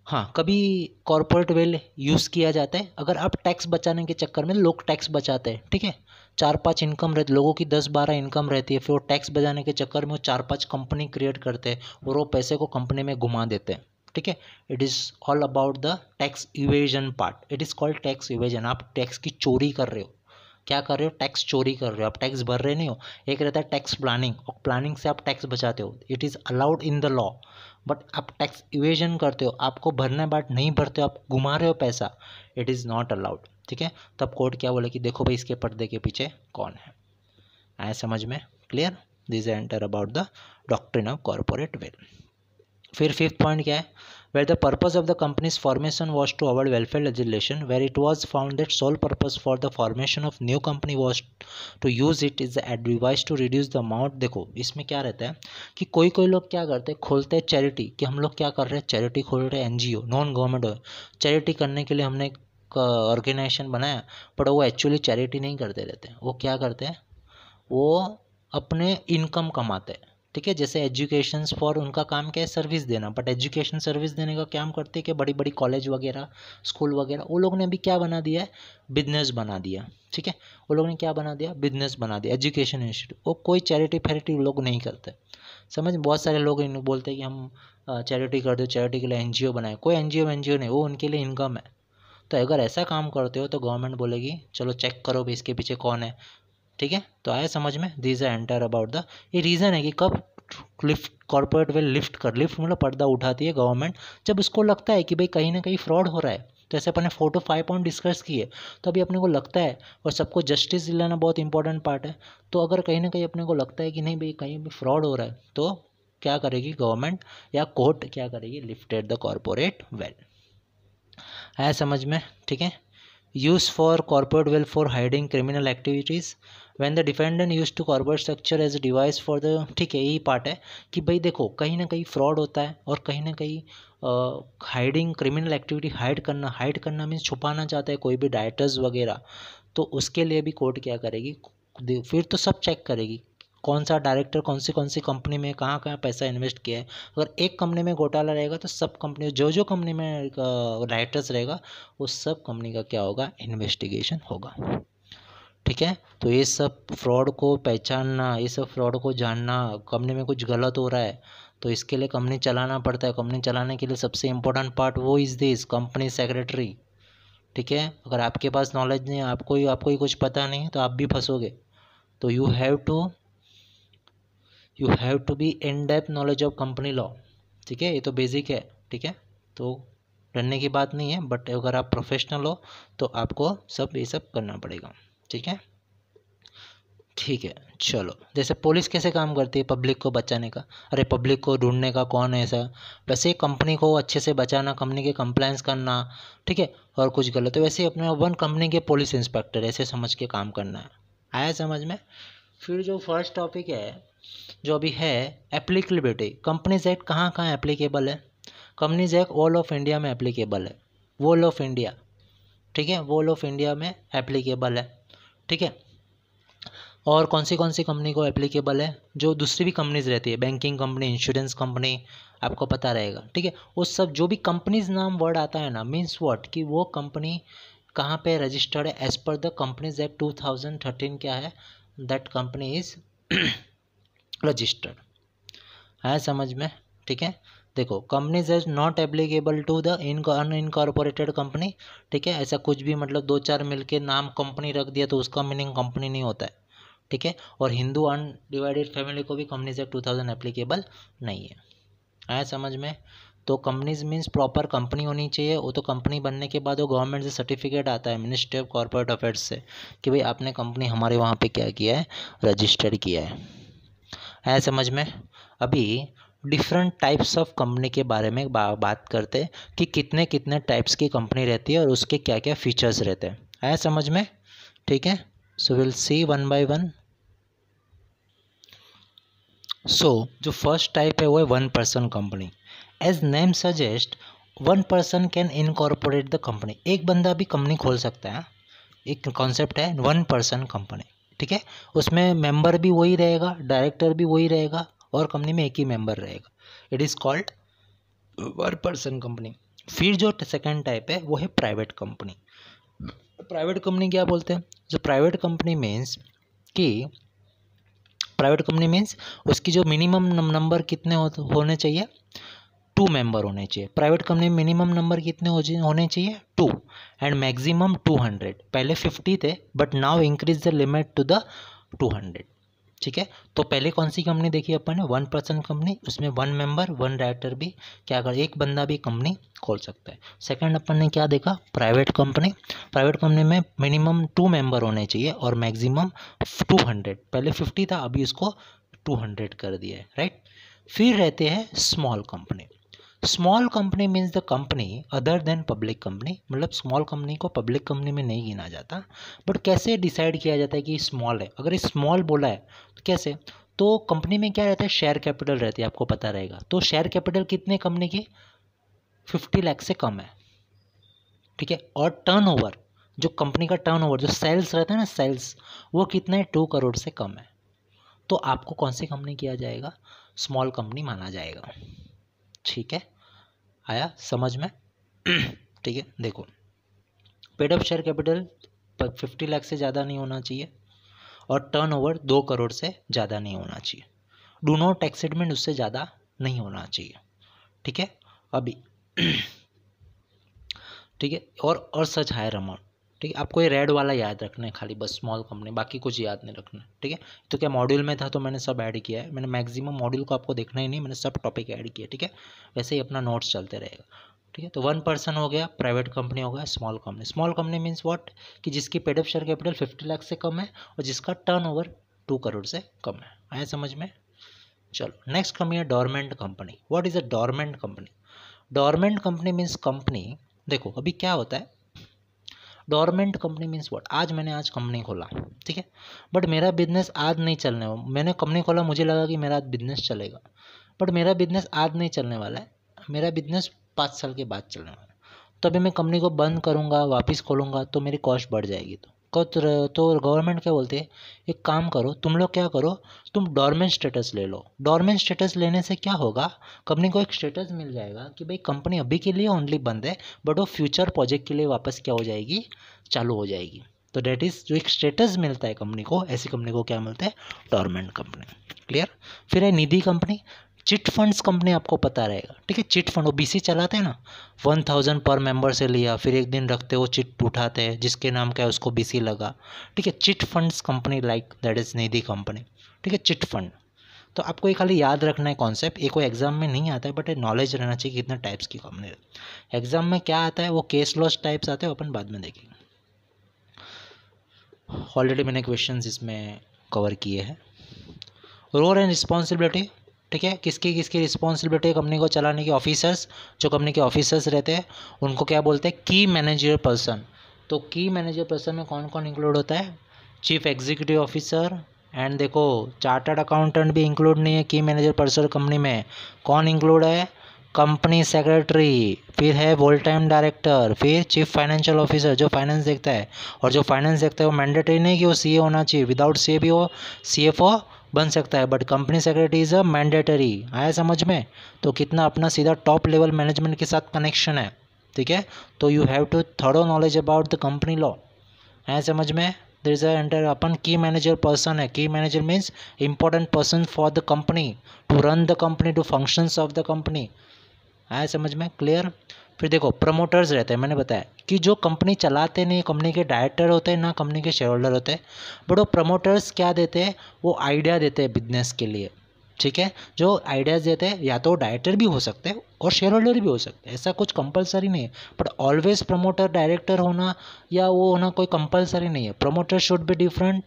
हाँ कभी कॉरपोरेट वेल यूज़ किया जाता है। अगर आप टैक्स बचाने के चक्कर में लोग टैक्स बचाते हैं, ठीक है? चार पाँच इनकम रहती, लोगों की दस बारह इनकम रहती है, फिर वो टैक्स बजाने के चक्कर में वो चार पाँच कंपनी क्रिएट करते हैं और वो पैसे को कंपनी में घुमा देते हैं, ठीक है? It is all about the tax evasion part it is called tax evasion आप टैक्स की चोरी कर रहे हो। क्या कर रहे हो? टैक्स चोरी कर रहे हो। आप टैक्स भर रहे नहीं हो। एक रहता है टैक्स प्लानिंग और प्लानिंग से आप टैक्स बचाते हो। It is allowed in the law but आप टैक्स इवेजन करते हो। आपको भरने बाद नहीं भरते हो। आप घुमा रहे हो पैसा। इट इज़ नॉट अलाउड ठीक है? तब कोर्ट क्या बोले कि देखो भाई इसके पर्दे के पीछे कौन है? आए समझ में? Clear this enter about the doctrine of corporate veil फिर फिफ्थ पॉइंट क्या है? Where the purpose of the company's formation was to avoid welfare legislation where it was found that sole purpose for the formation of new company was to use it is advise to reduce the amount देखो, इसमें क्या रहता है? कि कोई कोई लोग क्या करते हैं? खोलते हैं चैरिटी कि हम लोग क्या कर रहे हैं? चैरिटी खोल रहे हैं N G O non government charity करने के लिए हमने ऑर्गेनाइजेशन बनाया बट वो एक्चुअली चैरिटी नहीं करते रहते वो क्या करते हैं? वो अपने इनकम कमाते हैं, ठीक है? जैसे एजुकेशन फॉर उनका काम क्या है? सर्विस देना। बट एजुकेशन सर्विस देने का काम करते हैं कि बड़ी बड़ी कॉलेज वगैरह स्कूल वगैरह, वो लोग ने अभी क्या बना दिया है? बिज़नेस बना दिया, ठीक है? वो लोग ने क्या बना दिया? बिज़नेस बना दिया एजुकेशन इंस्टीट्यूट वो कोई चैरिटी फैरिटी लोग नहीं करते। समझ? बहुत सारे लोग बोलते हैं कि हम चैरिटी कर दो चैरिटी के लिए एन बनाए। कोई एन जी नहीं, वो उनके लिए इनकम है। तो अगर ऐसा काम करते हो तो गवर्नमेंट बोलेगी, चलो चेक करो भी इसके पीछे कौन है। ठीक है? तो आया समझ में? This are enter about the ये रीज़न है कि कब लिफ्ट कॉर्पोरेट वेल लिफ्ट कर लिफ्ट मतलब पर्दा उठाती है गवर्नमेंट जब उसको लगता है कि भाई कहीं ना कहीं फ्रॉड हो रहा है तो ऐसे अपने फ़ोटो फाइव पॉइंट डिस्कस किए तो अभी अपने को लगता है, और सबको जस्टिस दिलाना बहुत इंपॉर्टेंट पार्ट है। तो अगर कहीं ना कहीं अपने को लगता है कि नहीं भाई कहीं भी फ्रॉड हो रहा है तो क्या करेगी गवर्नमेंट या कोर्ट क्या करेगी? लिफ्टेड द कॉरपोरेट वेल आया समझ में, ठीक है? Use for corporate veil for hiding criminal activities when the defendant use to corporate structure as a device for the ठीक है, यही पार्ट है कि भाई देखो, कहीं ना कहीं फ्रॉड होता है और कहीं ना कहीं हाइडिंग क्रिमिनल एक्टिविटी हाइड करना हाइड करना मीन्स छुपाना चाहता है कोई भी डायरेक्टर्स वगैरह तो उसके लिए भी कोर्ट क्या करेगी? फिर तो सब चेक करेगी। कौन सा डायरेक्टर कौन सी कौन सी कंपनी में कहाँ कहाँ पैसा इन्वेस्ट किया है। अगर एक कंपनी में घोटाला रहेगा तो सब कंपनी जो जो कंपनी में डायरेक्टर्स रहेगा उस सब कंपनी का क्या होगा? इन्वेस्टिगेशन होगा। ठीक है? तो ये सब फ्रॉड को पहचानना, ये सब फ्रॉड को जानना कंपनी में कुछ गलत हो रहा है तो इसके लिए कंपनी चलाना पड़ता है। कंपनी चलाने के लिए सबसे इम्पोर्टेंट पार्ट वो इज़ दिस कंपनी सेक्रेटरी ठीक है? अगर आपके पास नॉलेज नहीं है, आपको ही आपको ही कुछ पता नहीं तो आप भी फंसोगे। तो you have to you have to be in depth knowledge of company law ठीक है? ये तो बेसिक है, ठीक है? तो डरने की बात नहीं है बट अगर आप प्रोफेशनल हो तो आपको सब ये सब करना पड़ेगा, ठीक है? ठीक है, चलो। जैसे पुलिस कैसे काम करती है? पब्लिक को बचाने का। अरे पब्लिक को ढूँढने का कौन है ऐसा? वैसे कंपनी को अच्छे से बचाना कंपनी के कंप्लाइंस करना, ठीक है? और कुछ गलत है। वैसे अपने वन कंपनी के पुलिस इंस्पेक्टर ऐसे समझ के काम करना। है आया समझ में? फिर जो फ़र्स्ट टॉपिक है जो अभी है एप्लीकेबिलिटी कंपनीज़ एक्ट कहाँ कहाँ एप्लीकेबल है? Companies act all of India में एप्लीकेबल है. वॉल ऑफ़ इंडिया ठीक है? वॉल ऑफ़ इंडिया में एप्लीकेबल है. ठीक है? और कौन सी कौन सी कंपनी को एप्लीकेबल है? जो दूसरी भी कंपनीज़ रहती है. बैंकिंग कंपनी इंश्योरेंस कंपनी आपको पता रहेगा. ठीक है? वो सब जो भी कंपनीज़ नाम वर्ड आता है ना मीन्स वॉट कि वो कंपनी कहाँ पे रजिस्टर्ड है? As per the companies act two thousand thirteen क्या है? That company is registered. है समझ में? ठीक है? देखो companies is not applicable to the in unincorporated company ठीक है? ऐसा कुछ भी मतलब दो चार मिल के नाम कंपनी रख दिया तो उसका मीनिंग कंपनी नहीं होता है। ठीक है? और हिंदू अनडिवाइडेड फैमिली को भी companies act two thousand applicable नहीं है। आया समझ में? तो कंपनीज़ मीन्स प्रॉपर कंपनी होनी चाहिए। वो तो कंपनी बनने के बाद वो गवर्नमेंट से सर्टिफिकेट आता है मिनिस्ट्री ऑफ़ कॉर्पोरेट अफेयर्स से, कि भाई आपने कंपनी हमारे वहाँ पे क्या किया है? रजिस्टर्ड किया है। है समझ में? अभी डिफरेंट टाइप्स ऑफ़ कंपनी के बारे में बा, बात करते हैं कि कितने कितने टाइप्स की कंपनी रहती है और उसके क्या क्या फीचर्स रहते हैं। है समझ में? ठीक है? So will see one by one so जो फ़र्स्ट टाइप है वो है one person company as name suggest one person can incorporate the company एक बंदा भी कंपनी खोल सकता है एक कॉन्सेप्ट है वन पर्सन कंपनी ठीक है? उसमें मेंबर भी वही रहेगा डायरेक्टर भी वही रहेगा और कंपनी में एक ही मेंबर रहेगा। It is called one person company फिर जो सेकेंड टाइप है वो है प्राइवेट कंपनी प्राइवेट कंपनी क्या बोलते हैं? जो प्राइवेट कंपनी मीन्स कि प्राइवेट कंपनी मीन्स उसकी जो मिनिमम नंबर कितने हो, होने चाहिए? टू मेंबर होने चाहिए। प्राइवेट कंपनी में मिनिमम नंबर कितने होने चाहिए two and maximum two hundred पहले फिफ्टी थे but now increase the limit to the two hundred ठीक है? तो पहले कौन सी कंपनी देखी अपन ने? वन पर्सन कंपनी उसमें वन मेंबर वन डायरेक्टर भी। क्या कर, एक बंदा भी कंपनी खोल सकता है। सेकंड अपन ने क्या देखा? प्राइवेट कंपनी प्राइवेट कंपनी में मिनिमम टू मेंबर होने चाहिए और मैक्सिमम टू हंड्रेड पहले फिफ्टी था, अभी उसको टू हंड्रेड कर दिया है। राइट फिर रहते हैं small company small company means the company other than public company मतलब स्मॉल कंपनी को पब्लिक कंपनी में नहीं गिना जाता। बट कैसे डिसाइड किया जाता है कि स्मॉल है? अगर स्मॉल बोला है तो कैसे? तो कंपनी में क्या रहता है? शेयर कैपिटल रहती है, आपको पता रहेगा। तो शेयर कैपिटल कितने कंपनी की? फिफ्टी लैख से कम है। ठीक है? और टर्न जो कंपनी का टर्न जो सेल्स रहता है ना सेल्स वो कितना? है टू करोड़ से कम है। तो आपको कौन सी कंपनी किया जाएगा? स्मॉल कंपनी माना जाएगा। ठीक है? आया समझ में? ठीक है, देखो। Paid of share capital fifty lakh से ज़्यादा नहीं होना चाहिए और टर्न ओवर दो करोड़ से ज़्यादा नहीं होना चाहिए। डू नॉट एक्सीडमेंट उससे ज़्यादा नहीं होना चाहिए। ठीक है? अभी। ठीक है? और और सच हायर अमाउंट ठीक है? आपको ये रेड वाला याद रखना है खाली, बस स्मॉल कंपनी बाकी कुछ याद नहीं रखना, ठीक है? तो क्या मॉड्यूल में था तो मैंने सब ऐड किया है। मैंने मैक्सिमम मॉड्यूल को आपको देखना ही नहीं, मैंने सब टॉपिक ऐड किया, ठीक है? वैसे ही अपना नोट्स चलते रहेगा, ठीक है? तो वन पर्सन हो गया प्राइवेट कंपनी हो गया small company small company means what कि जिसकी paid share capital fifty lakh से कम है और जिसका टर्न ओवर टू करोड़ से कम है। आया समझ में? चलो नेक्स्ट कंपनी है dormant company what is a dormant company dormant company means company देखो, अभी क्या होता है? डॉर्मेंट कंपनी मीन्स वॉट आज मैंने आज कंपनी खोला, ठीक है? बट मेरा बिज़नेस आज नहीं चलने वाला। मैंने कंपनी खोला, मुझे लगा कि मेरा आज बिज़नेस चलेगा। बट मेरा बिज़नेस आज नहीं चलने वाला है। मेरा बिज़नेस पाँच साल के बाद चलने वाला है। तो अभी मैं कंपनी को बंद करूँगा, वापस खोलूँगा तो मेरी कॉस्ट बढ़ जाएगी तो। तो गवर्नमेंट क्या बोलते हैं? एक काम करो, तुम लोग क्या करो, तुम डॉर्मेंट स्टेटस ले लो। डॉर्मेंट स्टेटस लेने से क्या होगा? कंपनी को एक स्टेटस मिल जाएगा कि भाई कंपनी अभी के लिए ओनली बंद है बट वो फ्यूचर प्रोजेक्ट के लिए वापस क्या हो जाएगी? चालू हो जाएगी। तो डेट इज़ जो एक स्टेटस मिलता है कंपनी को, ऐसी कंपनी को क्या मिलता है? डॉर्मेंट कंपनी क्लियर फिर है Nidhi company chit funds company आपको पता रहेगा। ठीक है, चिट फंड, वो बीसी चलाते हैं ना वन थाउज़ेंड पर मेंबर से लिया, फिर एक दिन रखते वो चिट उठाते हैं, जिसके नाम क्या है, उसको बीसी लगा। ठीक है, chit funds company like that is Nidhi company. ठीक है, चिट फंड। तो आपको ये खाली याद रखना है कॉन्सेप्ट ये कोई एग्ज़ाम में नहीं आता है बट नॉलेज रहना चाहिए कि कितना टाइप्स की कंपनी एग्ज़ाम में क्या आता है, वो केस लॉस टाइप्स आते हैं अपन बाद में देखेंगे। ऑलरेडी मैंने क्वेश्चन इसमें कवर किए हैं। रोल एंड रिस्पॉन्सिबिलिटी ठीक है? किसकी किसकी रिस्पॉन्सिबिलिटी है कंपनी को चलाने की? ऑफिसर्स जो कंपनी के ऑफिसर्स रहते हैं, उनको क्या बोलते हैं? की मैनेजर पर्सन तो की मैनेजर पर्सन में कौन कौन इंक्लूड होता है? चीफ एग्जीक्यूटिव ऑफिसर एंड देखो चार्टर्ड अकाउंटेंट भी इंक्लूड नहीं है की मैनेजर पर्सन कंपनी में. कौन इंक्लूड है? कंपनी सेक्रेटरी फिर है वोल टाइम डायरेक्टर फिर चीफ फाइनेंशियल ऑफिसर जो फाइनेंस देखता है। और जो फाइनेंस देखता है, वो मैंडेटरी नहीं कि वो सीए होना चाहिए. विदाउट सी भी वो सी बन सकता है but company secretary is a mandatory आया समझ में? तो कितना अपना सीधा टॉप लेवल मैनेजमेंट के साथ कनेक्शन है, ठीक है? तो यू हैव टू थोड़ो knowledge about the company law आया समझ में? देर इज़ एंटर अपन की मैनेजर पर्सन है। की manager means important person for the company to run the company to functions of the company आया समझ में? क्लियर फिर देखो प्रमोटर्स रहते हैं, मैंने बताया कि जो कंपनी चलाते नहीं कंपनी के डायरेक्टर होते हैं, ना कंपनी के शेयर होल्डर होते हैं बट वो प्रमोटर्स क्या देते हैं? वो आइडिया देते हैं बिज़नेस के लिए, ठीक है? जो आइडियाज़ देते हैं, या तो डायरेक्टर भी हो सकते हैं और शेयर होल्डर भी हो सकते हैं, ऐसा कुछ कंपलसरी नहीं है बट ऑलवेज प्रमोटर डायरेक्टर होना, या वो होना कोई कंपलसरी नहीं है promoter should be different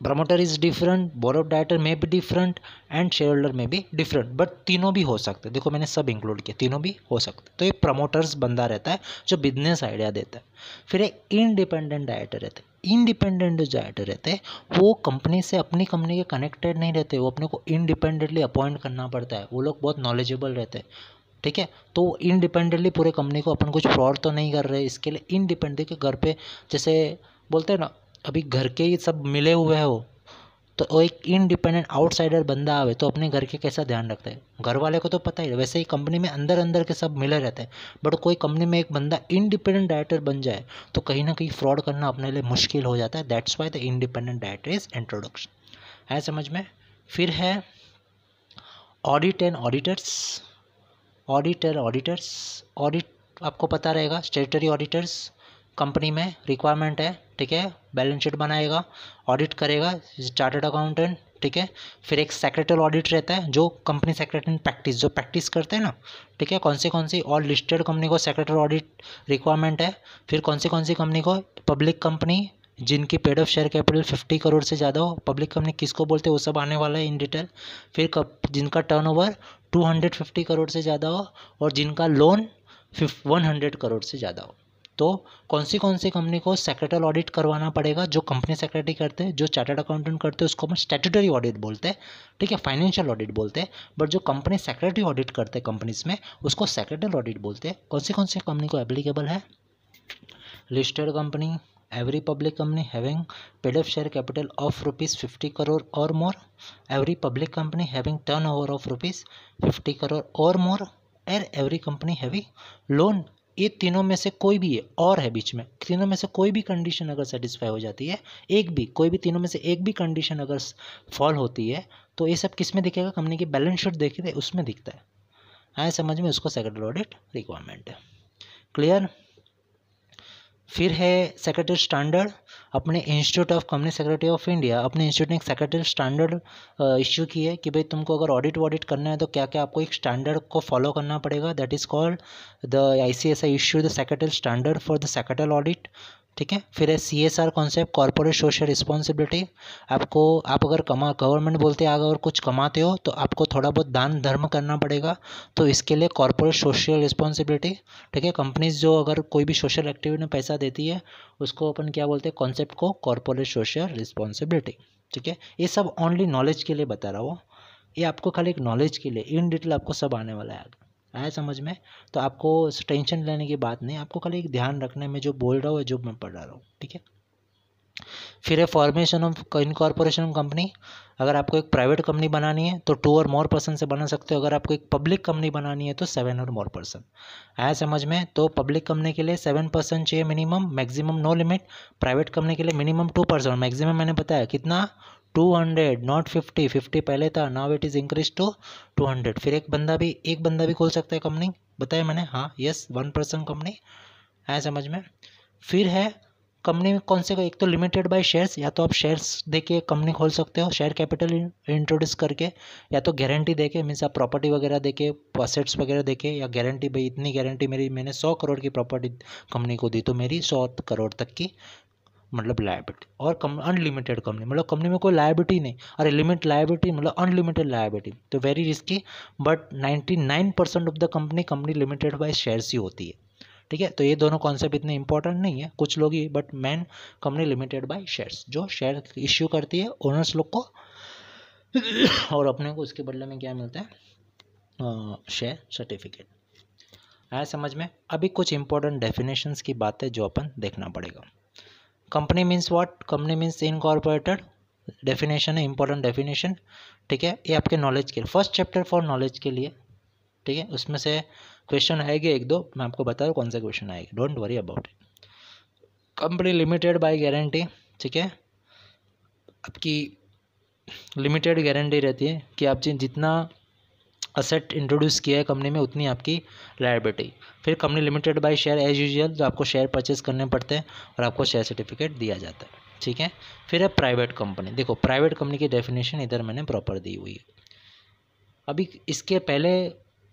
promoter is different board of director में भी डिफरेंट एंड शेयर होल्डर में भी डिफरेंट बट तीनों भी हो सकते हैं। देखो, मैंने सब इंक्लूड किया। तीनों भी हो सकते तो ये प्रमोटर्स बंदा रहता है जो बिज़नेस आइडिया देता है। फिर एक इंडिपेंडेंट डायरेक्टर रहते है। इंडिपेंडेंट जो डायरेक्टर रहते हैं, वो कंपनी से अपनी कंपनी के कनेक्टेड नहीं रहते। वो अपने को इंडिपेंडेंटली अपॉइंट करना पड़ता है। वो लोग बहुत नॉलेजेबल रहते हैं। ठीक है? तो इंडिपेंडेंटली पूरे कंपनी को अपन कुछ फ्रॉड तो नहीं कर रहे। इसके लिए इंडिपेंडेंट के घर पे जैसे बोलते हैं ना अभी घर के ही सब मिले हुए हो तो वो एक इनडिपेंडेंट आउटसाइडर बंदा आवे तो अपने घर के कैसा ध्यान रखता है? घर वाले को तो पता ही वैसे ही कंपनी में अंदर अंदर के सब मिले रहते हैं बट कोई कंपनी में एक बंदा इंडिपेंडेंट डायरेक्टर बन जाए तो कहीं ना कहीं फ्रॉड करना अपने लिए मुश्किल हो जाता है that's why the independent director is introduction है समझ में? फिर है audit and auditors auditor auditors audit आपको पता रहेगा स्टेटरी ऑडिटर्स कंपनी में रिक्वायरमेंट है, ठीक है? बैलेंस शीट बनाएगा ऑडिट करेगा चार्टर्ड अकाउंटेंट ठीक है? फिर एक सेक्रेटरी ऑडिट रहता है, जो कंपनी सेक्रेटरी प्रैक्टिस जो प्रैक्टिस करते हैं ना, ठीक है? कौन सी कौन सी और लिस्टेड कंपनी को सेक्रेटरी ऑडिट रिक्वायरमेंट है, फिर कौन सी कौन सी कंपनी को पब्लिक कंपनी जिनकी paid of share capital fifty crore से ज़्यादा हो पब्लिक कंपनी किसको बोलते हैं, वो सब आने वाला है इन डिटेल फिर कब, जिनका turnover two hundred fifty crore से ज़्यादा हो, और जिनका लोन फिफ वन हंड्रेड करोड़ से ज़्यादा हो। तो कौन सी कौन सी कंपनी को सेक्रेटरी ऑडिट करवाना पड़ेगा, जो कंपनी सेक्रेटरी करते हैं, जो चार्टर्ड अकाउंटेंट करते हैं, उसको हम स्टेटरी ऑडिट बोलते हैं, ठीक है फाइनेंशियल ऑडिट बोलते हैं बट जो कंपनी सेक्रेटरी ऑडिट करते हैं कंपनीज़ में, उसको सेक्रेटरी ऑडिट बोलते हैं। कौन सी कौन सी कंपनी को एप्लीकेबल है? Listed company every public company having of share capital of rupees fifty crore और more every public company having turnover of rupees fifty crore और मोर एर एवरी कंपनी हैविंग लोन ये तीनों में से कोई भी है और है बीच में, तीनों में से कोई भी कंडीशन अगर सेटिस्फाई हो जाती है, एक भी, कोई भी तीनों में से एक भी कंडीशन अगर फॉल होती है तो ये सब किसमें दिखेगा? कंपनी की बैलेंस शीट देखिए उसमें दिखता है। आए समझ में उसको सेक्रेटरी ऑडिट रिक्वायरमेंट है क्लियर फिर है सेक्रेटरी स्टैंडर्ड अपने institute of company secretary of India अपने इंस्टीट्यूट ने एक सेक्रेटरी स्टैंडर्ड इश्यू की है कि भाई तुमको अगर ऑडिट वॉडिट करना है तो क्या क्या आपको एक स्टैंडर्ड को फॉलो करना पड़ेगा? That is called the I C S I issue the secretary standard for the secretary audit ठीक है? फिर है C S R concept corporate social responsibility आपको, आप अगर कमा गवर्नमेंट बोलते हैं, अगर कुछ कमाते हो तो आपको थोड़ा बहुत दान, धर्म करना पड़ेगा। तो इसके लिए कॉरपोरेट सोशल रिस्पॉन्सिबिलिटी ठीक है? कंपनीज़ जो अगर कोई भी सोशल एक्टिविटी में पैसा देती है, उसको अपन क्या बोलते हैं कॉन्सेप्ट को कॉर्पोरेट सोशल रिस्पॉन्सिबिलिटी ठीक है? ये सब ओनली नॉलेज के लिए बता रहा हूँ। ये आपको खाली एक नॉलेज के लिए इन डिटेल आपको सब आने वाला है आगे। आया समझ में? तो आपको टेंशन लेने की बात नहीं, आपको खाली एक ध्यान रखने में जो बोल रहा हूँ जो मैं पढ़ रहा हूँ, ठीक है? फिर है formation of incorporation of company अगर आपको एक प्राइवेट कंपनी बनानी है तो टू और मोर पर्सन से बना सकते हो। अगर आपको एक पब्लिक कंपनी बनानी है तो सेवन और मोर पर्सन आया समझ में? तो पब्लिक कंपनी के लिए सेवन परसेंट चाहिए minimum maximum no limit private company के लिए मिनिमम टू परसेंट मैक्सिमम मैंने बताया, कितना? Two hundred not fifty fifty पहले था now it is increase to two hundred फिर एक बंदा भी, एक बंदा भी खोल सकता है कंपनी बताया मैंने? हाँ यस वन पर्सन कंपनी है समझ में? फिर है कंपनी में कौन से एक तो लिमिटेड बाय शेयर्स या तो आप शेयर्स दे के कंपनी खोल सकते हो शेयर कैपिटल इंट्रोड्यूस करके, या तो गारंटी दे के मीन्स आप प्रॉपर्टी वगैरह दे के असेट्स वगैरह दे के या गारंटी भाई इतनी गारंटी मेरी, मैंने सौ करोड़ की प्रॉपर्टी कंपनी को दी तो मेरी सौ करोड़ तक की मतलब लाइबिलिटी और कम अनलिमिटेड कंपनी मतलब कंपनी में कोई लाइबिलिटी नहीं, अरे लिमिट लाइबिलिटी मतलब अनलिमिटेड लाइबिलिटी तो very risky but 99 percent of the company company limited by shares ही होती है। ठीक है? तो ये दोनों कॉन्सेप्ट इतने इंपॉर्टेंट नहीं है। कुछ लोग ही but main company limited by shares जो शेयर इश्यू करती है ओनर्स लोग को, और अपने को उसके बदले में क्या मिलता है? शेयर सर्टिफिकेट आया समझ में? अभी कुछ इंपॉर्टेंट डेफिनेशंस की बात है जो अपन देखना पड़ेगा। Company means what company means incorporated definition है इंपॉर्टेंट डेफिनेशन ठीक है? ये आपके नॉलेज के लिए। फ़र्स्ट चैप्टर फॉर नॉलेज के लिए। ठीक है? उसमें से क्वेश्चन आएँगे एक दो, मैं आपको बता दूँ कौन सा क्वेश्चन आएगा। Don't worry about it company limited by guarantee ठीक है? आपकी लिमिटेड गारंटी रहती है कि आप जितना असेट इंट्रोड्यूस किया है कंपनी में, उतनी आपकी लाइबिलिटी फिर company limited by share as usual जो आपको शेयर परचेज करने पड़ते हैं और आपको शेयर सर्टिफिकेट दिया जाता है, ठीक है? फिर है प्राइवेट कंपनी देखो प्राइवेट कंपनी की डेफिनेशन इधर मैंने प्रॉपर दी हुई है। अभी इसके पहले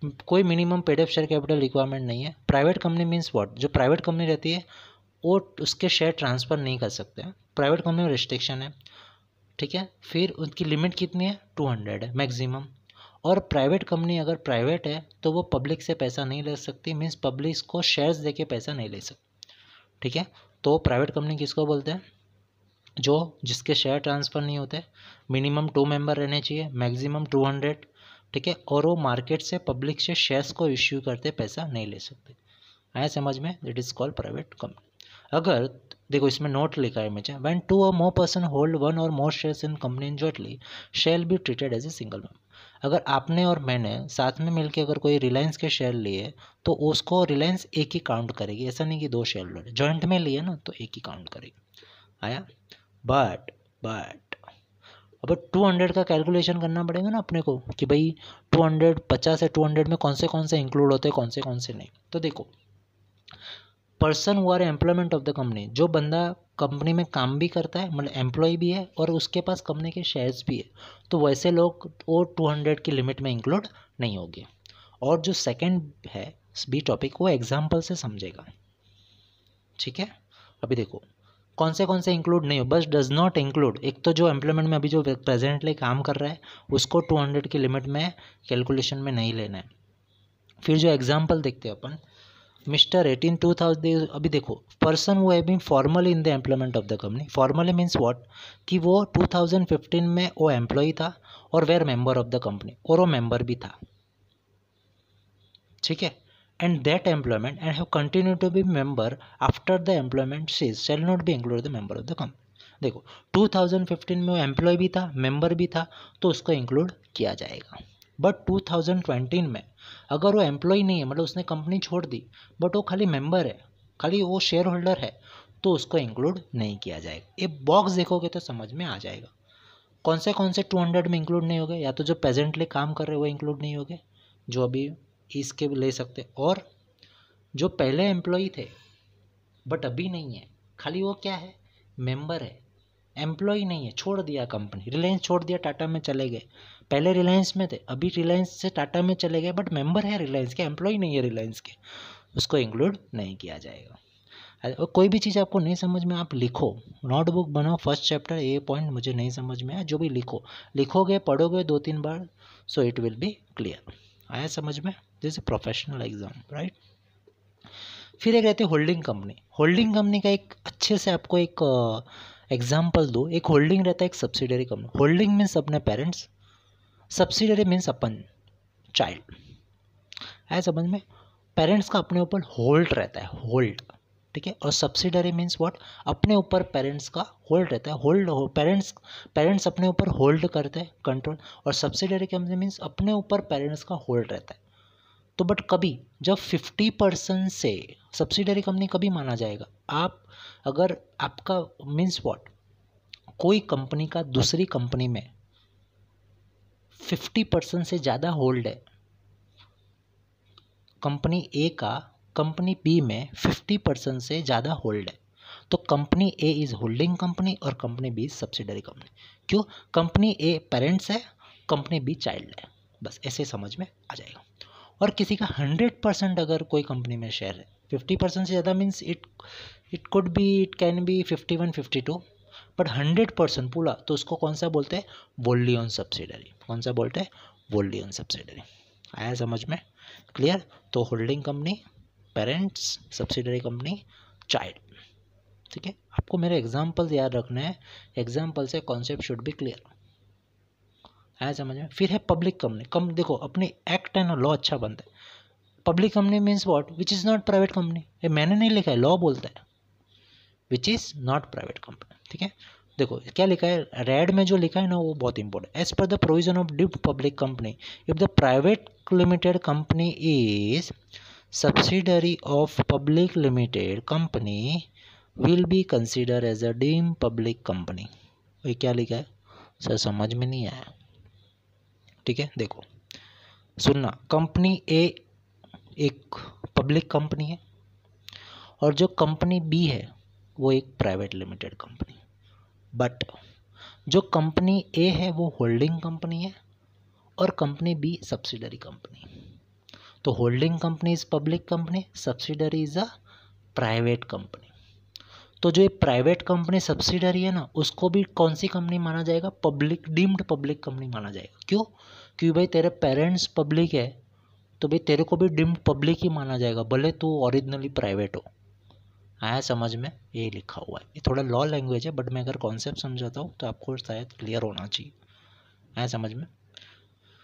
कोई minimum paid up share capital requirement नहीं है। प्राइवेट कंपनी मीन्स व्हाट जो प्राइवेट कंपनी रहती है, वो उसके शेयर ट्रांसफ़र नहीं कर सकते प्राइवेट कंपनी में रिस्ट्रिक्शन है, ठीक है? फिर उनकी लिमिट कितनी है? टू हंड्रेड है मैक्सिमम और प्राइवेट कंपनी अगर प्राइवेट है तो वो पब्लिक से पैसा नहीं ले सकती मीन्स पब्लिक को शेयर्स दे के पैसा नहीं ले सकती, ठीक है? तो प्राइवेट कंपनी किसको बोलते हैं? जो जिसके शेयर ट्रांसफ़र नहीं होते मिनिमम टू मेंबर रहने चाहिए मैक्सिमम टू हंड्रेड ठीक है? और वो मार्केट से पब्लिक से शेयर्स को इश्यू करते पैसा नहीं ले सकते। आया समझ में? It is called private company अगर, देखो इसमें नोट लिखा है मुझे when two or more person hold one और more shares in company in jointly shall be treated as a single member अगर आपने और मैंने साथ में मिलकर अगर कोई रिलायंस के शेयर लिए तो उसको रिलायंस एक ही काउंट करेगी। ऐसा नहीं कि दो शेयर जॉइंट में लिए ना तो एक ही काउंट करेगी। आया? बट बट अब टू हंड्रेड का कैलकुलेशन करना पड़ेगा ना अपने को कि भाई टू हंड्रेड पचास से टू हंड्रेड में कौन से कौन से इंक्लूड होते हैं, कौन से कौन से नहीं। तो देखो पर्सन हुआ एम्प्लॉयमेंट ऑफ़ द कंपनी जो बंदा कंपनी में काम भी करता है मतलब एम्प्लॉय भी है और उसके पास कंपनी के शेयर्स भी है तो वैसे लोग वो टू हंड्रेड की लिमिट में इंक्लूड नहीं होंगे। और जो सेकेंड है बी टॉपिक वो एग्ज़ाम्पल से समझेगा। ठीक है? अभी देखो कौन से कौन से इंक्लूड नहीं हो, बस डज नॉट इंक्लूड एक तो जो एम्प्लॉयमेंट में अभी जो प्रेजेंटली काम कर रहा है, उसको टू हंड्रेड की लिमिट में कैलकुलेशन में नहीं लेना है। फिर जो एग्ज़ाम्पल देखते हैं अपन, मिस्टर एटीन टू थाउज़ेंड अभी देखो पर्सन वो been formerly in the employment of the company formerly means what कि वो 2015 में वो एम्प्लॉय था और were member of the company और वो मेंबर भी था। ठीक है? And that employment and have continue to be member after the employment cease shall not be include the member of the company देखो 2015 में वो एम्प्लॉय भी था मेंबर भी था तो उसको इंक्लूड किया जाएगा। बट 2020 में अगर वो एम्प्लॉय नहीं है मतलब उसने कंपनी छोड़ दी बट वो खाली मेंबर है, खाली वो शेयर होल्डर है तो उसको इंक्लूड नहीं किया जाएगा। ये बॉक्स देखोगे तो समझ में आ जाएगा। कौन से कौन से टू हंड्रेड में इंक्लूड नहीं हो गए या तो जो प्रेजेंटली काम कर रहे हैं, वो इंक्लूड नहीं हो गए जो अभी इसके ले सकते और जो पहले एम्प्लॉय थे बट अभी नहीं है। खाली वो क्या है? मेंबर है। एम्प्लॉय नहीं है। छोड़ दिया कंपनी रिलायंस छोड़ दिया टाटा में चले गए। पहले रिलायंस में थे, अभी रिलायंस से टाटा में चले गए बट मेंबर है रिलायंस के। एम्प्लॉय नहीं है रिलायंस के। उसको इंक्लूड नहीं किया जाएगा। और कोई भी चीज़ आपको नहीं समझ में, आप लिखो। नोटबुक बनाओ फ़र्स्ट चैप्टर ये पॉइंट मुझे नहीं समझ में आया, जो भी लिखो। लिखोगे, पढ़ोगे दो तीन बार so it will be clear आया समझ में? दिस प्रोफेशनल एग्ज़ाम राइट फिर एक रहती है होल्डिंग कंपनी होल्डिंग कंपनी का एक अच्छे से आपको एक एग्ज़ाम्पल दो. एक होल्डिंग रहता है, एक सब्सिडरी कंपनी होल्डिंग मीन्स अपने पेरेंट्स सब्सिडरी मीन्स अपन चाइल्ड है समझ में? पेरेंट्स का अपने ऊपर होल्ड रहता है होल्ड ठीक है? और सब्सिडरी मीन्स व्हाट अपने ऊपर पेरेंट्स का होल्ड रहता है होल्ड पेरेंट्स पेरेंट्स अपने ऊपर होल्ड करते हैं कंट्रोल और सब्सिडरी कंपनी मीन्स अपने ऊपर पेरेंट्स का होल्ड रहता है. तो बट कभी, जब फिफ्टी परसेंट से सब्सिडरी कंपनी कभी माना जाएगा, आप, अगर आपका मीन्स वॉट कोई कंपनी का दूसरी कंपनी में फिफ्टी परसेंट से ज़्यादा होल्ड है कंपनी ए का कंपनी बी में फिफ्टी परसेंट से ज़्यादा होल्ड है तो company A is holding company और कंपनी बी सब्सिडरी कंपनी क्यों? कंपनी ए पेरेंट्स है कंपनी बी चाइल्ड है. बस ऐसे समझ में आ जाएगा। और किसी का हंड्रेड परसेंट अगर कोई कंपनी में शेयर है फिफ्टी परसेंट से ज़्यादा means it it could be it can be fifty one fifty two but hundred percent पूरा तो उसको कौन सा बोलते हैं? वोल्डी ऑन सब्सिडरी कौन सा बोलते हैं? वोल्डी ऑन सब्सिडरी आया समझ में? क्लियर तो holding company parents subsidiary company child ठीक है? आपको मेरे एग्ज़ाम्पल याद रखने हैं। एग्ज़ाम्पल से कॉन्सेप्ट शुड बी क्लियर आया समझ में? फिर है पब्लिक कंपनी कम, देखो, अपनी एक्ट एंड लॉ अच्छा बनता है। Public company means what which is not private company ये मैंने नहीं लिखा है लॉ बोलता है। Which is not private company ठीक है? देखो, क्या लिखा है? रेड में जो लिखा है ना, वो बहुत important as per the provision of deemed public company if the private limited company is subsidiary of public limited company will be consider as a deem public company ये क्या लिखा है? सर, समझ में नहीं आया। ठीक है, देखो। सुनना कंपनी ए एक पब्लिक कंपनी है और जो कंपनी बी है, वो एक प्राइवेट लिमिटेड कंपनी बट जो कंपनी ए है, वो होल्डिंग कंपनी है और कंपनी बी सब्सिडरी कंपनी तो holding company is public company subsidiary is a private company तो जो ये प्राइवेट कंपनी सब्सिडरी है ना, उसको भी कौन सी कंपनी माना जाएगा? पब्लिक डीम्ड पब्लिक कंपनी माना जाएगा। क्यों? क्योंकि भाई तेरे पेरेंट्स पब्लिक है तो भाई तेरे को भी डीम्ड पब्लिक ही माना जाएगा, भले तू ओरिजिनली प्राइवेट हो। आया समझ में? ये लिखा हुआ है। ये थोड़ा लॉ लैंग्वेज है बट मैं अगर कॉन्सेप्ट समझाता हूँ तो आपको शायद क्लियर होना चाहिए। आया समझ में?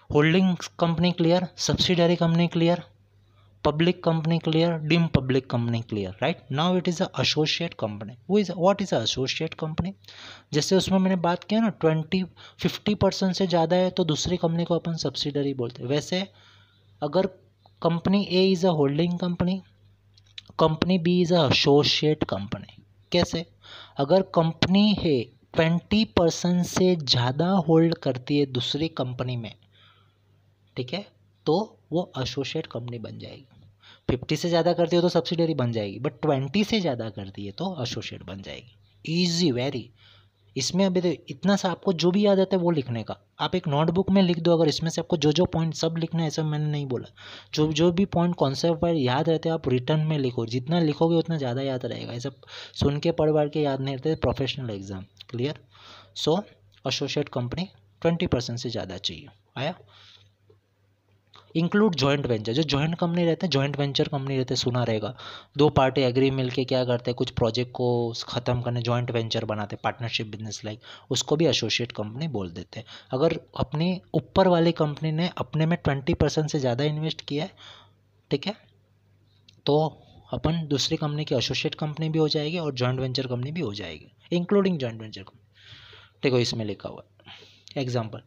Holding company clear subsidiary company clear public company clear deem public company clear right now it is a associate company वो is what is associate company जैसे उसमें मैंने बात किया ना ट्वेंटी फिफ्टी परसेंट से ज़्यादा है तो दूसरी कंपनी को अपन सब्सिडरी बोलते हैं। वैसे, अगर company A is a holding company company B is a associate company कैसे? अगर कंपनी है ट्वेंटी परसेंट से ज़्यादा होल्ड करती है दूसरी कंपनी में, ठीक है? तो वो एसोशिएट कंपनी बन जाएगी। फिफ्टी से ज़्यादा करती है तो सब्सिडरी बन जाएगी बट ट्वेंटी से ज़्यादा करती है तो एसोशिएट बन जाएगी। ईजी वेरी इसमें अभी तो इतना सा आपको जो भी याद आता है वो लिखने का। आप एक नोटबुक में लिख दो, अगर इसमें से आपको जो जो पॉइंट सब लिखना है, ऐसा मैंने नहीं बोला। जो जो भी पॉइंट कॉन्सेप्ट पर याद रहते हैं, आप रिटर्न में लिखो। जितना लिखोगे, उतना ज़्यादा याद रहेगा। ऐसा सुन के, पढ़ पढ़ के याद नहीं रहते professional exam clear so associate company twenty percent से ज़्यादा चाहिए। आया? इंक्लूड जॉइंट वेंचर जो जॉइंट कंपनी रहते हैं जॉइंट वेंचर कंपनी रहते हैं, सुना रहेगा। दो पार्टी एग्री मिलके क्या करते हैं, कुछ प्रोजेक्ट को ख़त्म करने जॉइंट वेंचर बनाते हैं पार्टनरशिप बिज़नेस लाइक उसको भी एसोसिएट कंपनी बोल देते हैं। अगर अपनी ऊपर वाली कंपनी ने अपने में ट्वेंटी परसेंट से ज़्यादा इन्वेस्ट किया है, ठीक है? तो अपन दूसरी कंपनी की एसोसिएट कंपनी भी हो जाएगी और जॉइंट वेंचर कंपनी भी हो जाएगी इंक्लूडिंग जॉइंट वेंचर कंपनी देखो, इसमें लिखा हुआ है। Example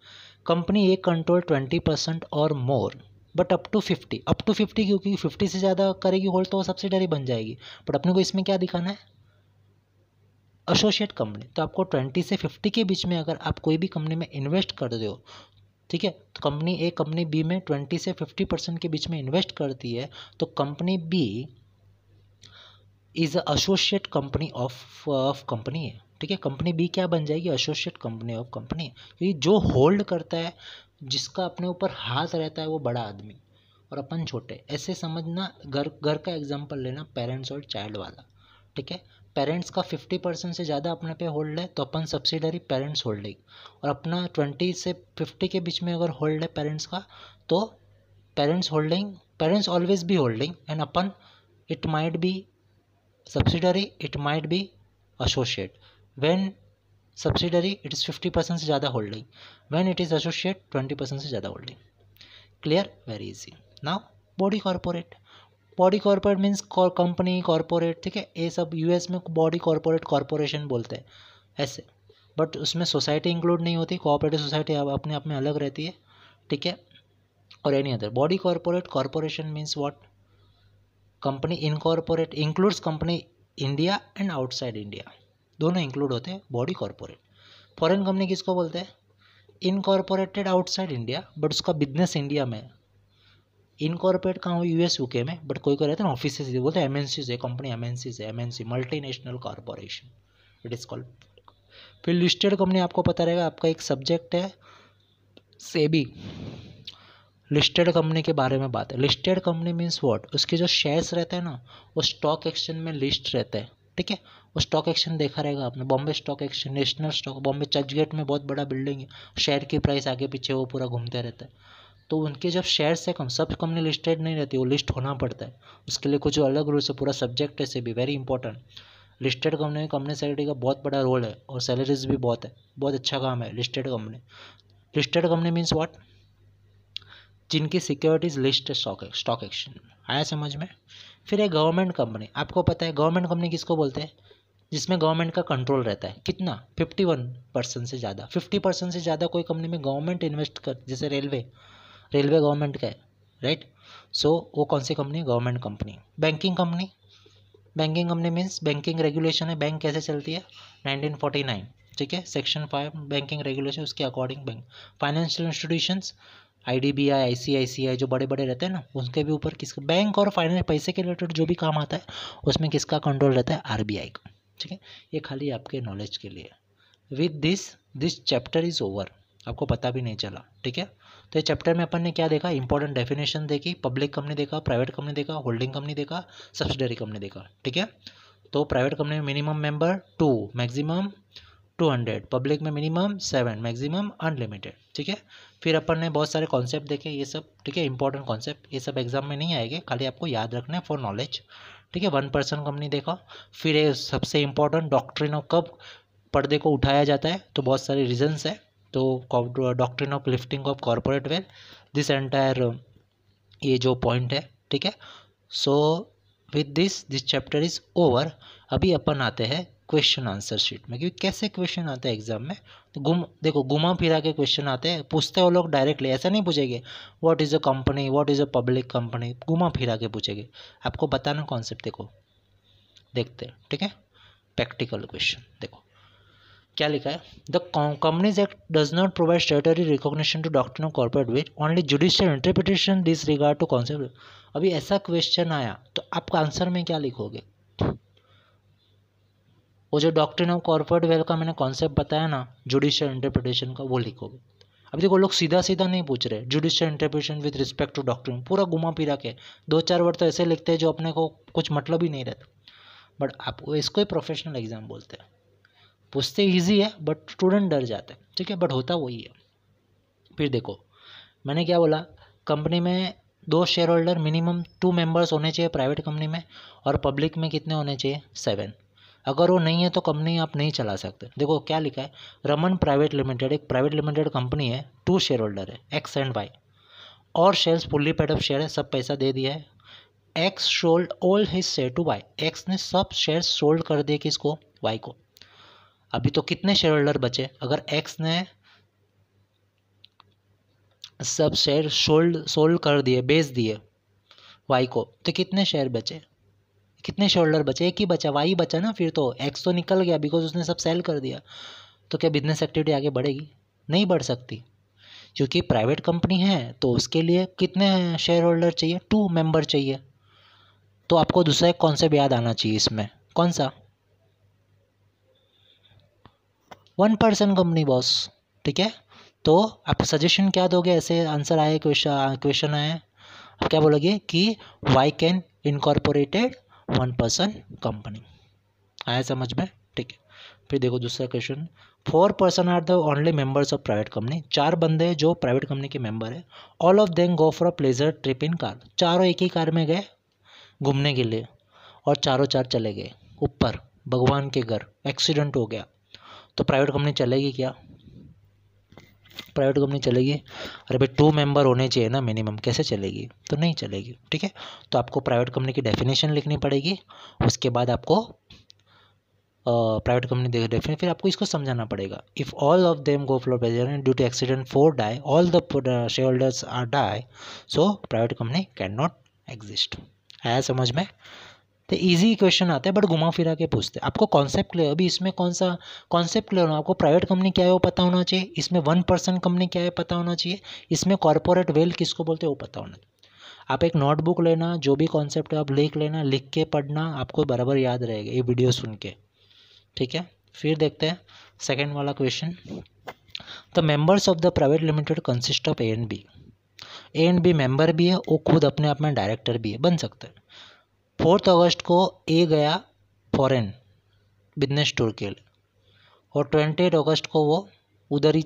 company A control twenty percent और more but up to fifty up to fifty क्योंकि फिफ्टी से ज़्यादा करेगी होल्ड तो वो सब्सिडरी बन जाएगी। बट अपने को इसमें क्या दिखाना है? एसोसिएट कंपनी तो आपको ट्वेंटी से फिफ्टी के बीच में अगर आप कोई भी कंपनी में इन्वेस्ट कर दो ठीक है? तो कंपनी ए कंपनी बी में ट्वेंटी से फिफ्टी परसेंट के बीच में इन्वेस्ट करती है तो company B is associate company of of company है ठीक है? कंपनी बी क्या बन जाएगी? एसोशिएट कंपनी ऑफ़ कंपनी क्योंकि जो होल्ड करता है जिसका अपने ऊपर हाथ रहता है वो बड़ा आदमी और अपन छोटे। ऐसे समझना, घर घर का एग्ज़ाम्पल लेना पेरेंट्स और चाइल्ड वाला। ठीक है? पेरेंट्स का फिफ्टी परसेंट से ज़्यादा अपने पे होल्ड है तो अपन सब्सिडरी पेरेंट्स होल्डिंग और अपना ट्वेंटी से फिफ्टी के बीच में अगर होल्ड है पेरेंट्स का तो parents holding parents always be holding and upon it might be subsidiary it might be associate when subsidiary it is fifty percent से ज़्यादा holding when it is associate twenty percent से ज़्यादा holding clear very easy now body corporate body corporate means company corporate ठीक है? ये सब US में body corporate corporation बोलते हैं, ऐसे. बट उसमें सोसाइटी इंक्लूड नहीं होती कोऑपरेटिव सोसाइटी अब अपने आप में अलग रहती है, ठीक है? और any other body corporate corporation means what company incorporate includes company India and outside India दोनों इंक्लूड होते हैं बॉडी कॉरपोरेट फॉरेन कंपनी किसको बोलते हैं? इनकॉर्पोरेटेड आउटसाइड इंडिया बट उसका बिज़नेस इंडिया में इनकॉर्पोरेट कहाँ हो यूएस यूके में बट कोई कोई रहते हैं ऑफ़िस बोलते हैं एम एन है कंपनी एम एन है M N C multinational corporation it is called फिर लिस्टेड कंपनी आपको पता रहेगा, आपका एक सब्जेक्ट है, सेबी. लिस्टेड कंपनी के बारे में बात है. लिस्टेड कंपनी मीन्स व्हाट उसके जो शेयर्स रहते हैं ना, वो स्टॉक एक्सचेंज में लिस्ट रहते हैं, ठीक है? वो स्टॉक एक्सचेंज देखा रहेगा आपने। Bombay stock exchange national stock Bombay Churchgate में बहुत बड़ा बिल्डिंग है। शेयर की प्राइस आगे पीछे वो पूरा घूमते रहता है। तो उनके जब शेयर है कम, सब कंपनी लिस्टेड नहीं रहती, वो लिस्ट होना पड़ता है। उसके लिए कुछ अलग रूल्स है, पूरा सब्जेक्ट है से भी वेरी इंपॉर्टेंट लिस्टेड कंपनी में कंपनी सेक्रेटरी का बहुत बड़ा रोल है और सैलरीज भी बहुत है। बहुत अच्छा काम है listed company listed company means what जिनकी securities list stock stock exchange आया समझ में? फिर एक गवर्नमेंट कंपनी आपको पता है गवर्नमेंट कंपनी किसको बोलते हैं? जिसमें गवर्नमेंट का कंट्रोल रहता है। कितना? फिफ्टी वन परसेंट से ज़्यादा। फिफ्टी परसेंट से ज़्यादा कोई कंपनी में गवर्नमेंट इन्वेस्ट कर जैसे रेलवे रेलवे गवर्नमेंट का है राइट सो so, वो कौन सी company government company banking company banking company means banking regulation है। बैंक कैसे चलती है? 1949 ठीक है? सेक्शन फाइव बैंकिंग रेगुलेशन उसके according bank financial institutions I D B I I C I C I जो बड़े बड़े रहते हैं ना उनके भी ऊपर किसका बैंक और फाइनेंस पैसे के रिलेटेड जो भी काम आता है उसमें किसका कंट्रोल रहता है? आर बी आई का। ठीक है? ये खाली आपके नॉलेज के लिए। With this this chapter is over आपको पता भी नहीं चला, ठीक है? तो ये चैप्टर में अपन ने क्या देखा? इंपॉर्टेंट डेफिनेशन देखी पब्लिक कंपनी देखा प्राइवेट कंपनी देखा होल्डिंग कंपनी देखा सब्सिडरी कंपनी देखा, ठीक है? तो प्राइवेट कंपनी में minimum member two maximum two hundred public में मिनिमम सेवन मैक्सिमम अनलिमिटेड ठीक है? फिर अपन ने बहुत सारे कॉन्सेप्ट देखे, ये सब, ठीक है? इंपॉर्टेंट कॉन्सेप्ट ये सब एग्ज़ाम में नहीं आएँगे। खाली आपको याद रखना है फॉर नॉलेज ठीक है वन पर्सन कंपनी देखा। फिर सबसे इंपॉर्टेंट डॉक्ट्रिन ऑफ़ कब पर्दे को उठाया जाता है तो बहुत सारे रीजन्स है। तो doctrine of lifting of corporate veil this entire ये जो पॉइंट है, ठीक है। So with this this chapter is over अभी अपन आते हैं क्वेश्चन आंसर शीट में क्योंकि कैसे क्वेश्चन आते हैं एग्ज़ाम में? गुम देखो, घुमा फिरा के क्वेश्चन आते हैं, पूछते हैं वो लोग डायरेक्टली ऐसा नहीं पूछेंगे what is a company what is a public company घुमा फिरा के पूछेंगे। आपको बताना कॉन्सेप्ट देखो। देखते हैं, ठीक है? प्रैक्टिकल क्वेश्चन देखो। क्या लिखा है? The companies act does not provide statutory recognition to doctrine of corporate which only judicial interpretation this regard to concept अभी ऐसा क्वेश्चन आया तो आपका आंसर में क्या लिखोगे? वो जो डॉक्ट्रिन ऑफ़ कॉर्पोरेट वेल का मैंने कॉन्सेप्ट बताया ना जुडिशियल इंटरप्रिटेशन का, वो लिखोगे। अब देखो, लोग सीधा सीधा नहीं पूछ रहे judicial interpretation with respect to doctrine पूरा घुमा फिरा के दो चार वर्ड तो ऐसे लिखते हैं जो अपने को कुछ मतलब ही नहीं रहता। बट आप इसको ही प्रोफेशनल एग्ज़ाम बोलते हैं। पूछते ईजी है बट स्टूडेंट डर जाते हैं, ठीक है? बट होता वही है। फिर देखो, मैंने क्या बोला कंपनी में दो share holder minimum two members होने चाहिए प्राइवेट कंपनी में, और पब्लिक में कितने होने चाहिए? सेवन अगर वो नहीं है तो कंपनी आप नहीं चला सकते। देखो, क्या लिखा है? रमन प्राइवेट लिमिटेड, एक प्राइवेट लिमिटेड कंपनी है टू शेयर होल्डर है एक्स एंड वाई और shares fully paid up share है, सब पैसा दे दिया है। X sold all his share to Y X ने सब शेयर सोल्ड कर दिए किसको? वाई को। अभी तो कितने शेयर होल्डर बचे? अगर एक्स ने सब शेयर सोल्ड सोल्ड कर दिए, बेच दिए वाई को तो कितने शेयर बचे? कितने शोल्डर बचे? एक ही बचा, वाई बचा ना फिर तो। एक्स तो निकल गया बिकॉज़ उसने सब सेल कर दिया। तो क्या बिज़नेस एक्टिविटी आगे बढ़ेगी? नहीं बढ़ सकती। क्योंकि प्राइवेट कंपनी है तो उसके लिए कितने शेयर होल्डर चाहिए? टू मेंबर चाहिए। तो आपको दूसरा एक कॉन्सेप्ट याद आना चाहिए इसमें। कौन सा? वन पर्सन कंपनी बॉस ठीक है? तो आप सजेशन क्या दोगे? ऐसे आंसर आए क्वेश्चन क्वेश्चन आए। आप क्या बोलोगे कि Y can incorporated one person company. आया समझ में? ठीक है। फिर देखो दूसरा question four person are the only members of private company चार बंदे हैं जो प्राइवेट कंपनी के मेंबर है। All of them go for a pleasure trip in car चारों एक ही कार में गए घूमने के लिए और चारों चार चले गए। ऊपर, भगवान के घर। एक्सीडेंट हो गया। तो प्राइवेट कंपनी चलेगी क्या? प्राइवेट कंपनी चलेगी। अरे भाई टू मेंबर होने चाहिए ना मिनिमम कैसे चलेगी? तो नहीं चलेगी, ठीक है? तो आपको प्राइवेट कंपनी की डेफिनेशन लिखनी पड़ेगी। उसके बाद आपको प्राइवेट कंपनी देख डेफिनेट फिर आपको इसको समझाना पड़ेगा। If all of them go floor present due to accident for die all the share holders are die so private company can not exist आया समझ में? तो इजी क्वेश्चन आता है बट घुमा फिरा के पूछते हैं। आपको कॉन्सेप्ट क्लियर अभी इसमें कौन सा कॉन्सेप्ट क्लियर होना? आपको प्राइवेट कंपनी क्या है वो पता होना चाहिए? इसमें वन पर्सन कंपनी क्या है पता होना चाहिए? इसमें कॉरपोरेट वेल किसको बोलते हैं वो पता होना चाहिए। आप एक नोटबुक लेना, जो भी कॉन्सेप्ट है आप लिख लेना, लिख के पढ़ना, आपको बराबर याद रहेगा ये वीडियो सुन के। ठीक है? फिर देखते हैं सेकेंड वाला question the members of the private limited consist of A and B A and B member भी है, वो खुद अपने आप में डायरेक्टर भी है, बन सकता है। फोर्थ अगस्त को ए गया फॉरेन बिज़नेस टूर के लिए और ट्वेंटी एट अगस्त को वो उधर ही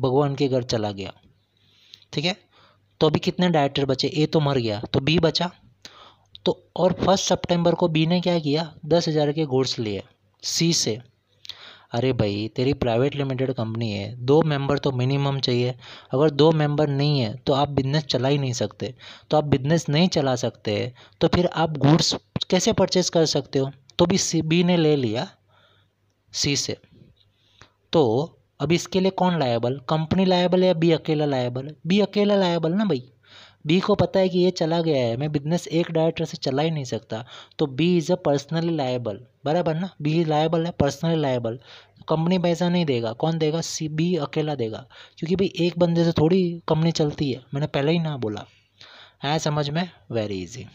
भगवान के घर चला गया। ठीक है? तो अभी कितने डायरेक्टर बचे? ए तो मर गया तो बी बचा। तो और फ़र्स्ट सितंबर को बी ने क्या किया? दस हज़ार के गुड्स लिए, सी से। अरे भाई, तेरी प्राइवेट लिमिटेड कंपनी है। दो मेंबर तो मिनिमम चाहिए। अगर दो मेंबर नहीं है तो आप बिज़नेस चला ही नहीं सकते। तो आप बिज़नेस नहीं चला सकते तो फिर आप गुड्स कैसे परचेज कर सकते हो? तो भी सी बी ने ले लिया सी से। तो अब इसके लिए कौन लायबल कंपनी लायबल या बी अकेला लायबल बी अकेला लायबल ना भाई? बी को पता है कि ये चला गया है। मैं बिज़नेस एक डायरेक्टर से चला ही नहीं सकता। तो B is a personally liable बराबर ना? बी लाइबल है पर्सनली लाइबल कंपनी पैसा नहीं देगा। कौन देगा? सी बी अकेला देगा। क्योंकि भाई एक बंदे से थोड़ी कंपनी चलती है। मैंने पहले ही ना बोला। है समझ में? वेरी इजी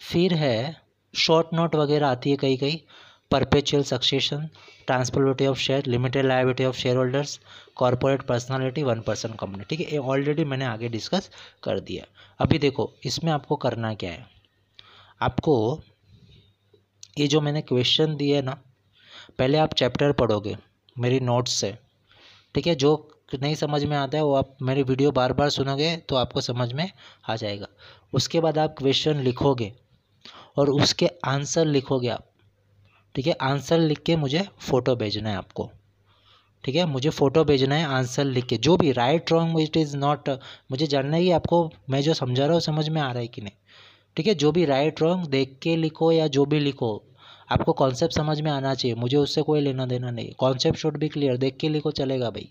फिर है शॉर्ट नोट वगैरह आती है कई कई perpetual succession transferability of share limited liability of share holders corporate personality one person company ठीक है, ये ऑलरेडी मैंने आगे डिस्कस कर दिया। अभी देखो, इसमें आपको करना क्या है? आपको ये जो मैंने क्वेश्चन दिए ना, पहले आप चैप्टर पढ़ोगे मेरी नोट्स से। ठीक है, जो नहीं समझ में आता है, वो आप मेरी वीडियो बार बार सुनोगे तो आपको समझ में आ जाएगा। उसके बाद आप क्वेश्चन लिखोगे और उसके आंसर लिखोगे आप। ठीक है आंसर लिख के मुझे फ़ोटो भेजना है आपको। ठीक है, मुझे फ़ोटो भेजना है आंसर लिख के, जो भी right wrong it is not मुझे जानना है कि आपको, मैं जो समझा रहा हूँ, समझ में आ रहा है कि नहीं। ठीक है, जो भी राइट रॉन्ग देख के लिखो या जो भी लिखो, आपको कॉन्सेप्ट समझ में आना चाहिए, मुझे उससे कोई लेना देना नहीं। कॉन्सेप्ट शुड भी क्लियर देख के लिखो, चलेगा भाई।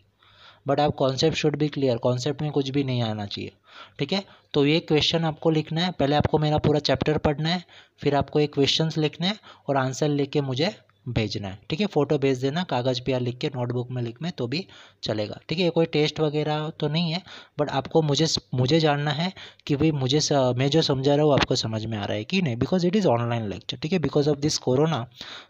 बट आप कॉन्सेप्ट शुड भी क्लियर कॉन्सेप्ट में कुछ भी नहीं आना चाहिए। ठीक है तो ये क्वेश्चन आपको लिखना है, पहले आपको मेरा पूरा चैप्टर पढ़ना है, फिर आपको ये क्वेश्चंस लिखने हैं और आंसर लिख के मुझे भेजना है। ठीक है फ़ोटो भेज देना कागज़ पे या लिख के नोटबुक में लिख में तो भी चलेगा। ठीक है कोई टेस्ट वगैरह तो नहीं है बट आपको मुझे मुझे जानना है कि भाई मुझे स, मैं जो समझा रहा हूँ आपको समझ में आ रहा है कि नहीं because it is online lecture ठीक है बिकॉज़ ऑफ़ दिस कोरोना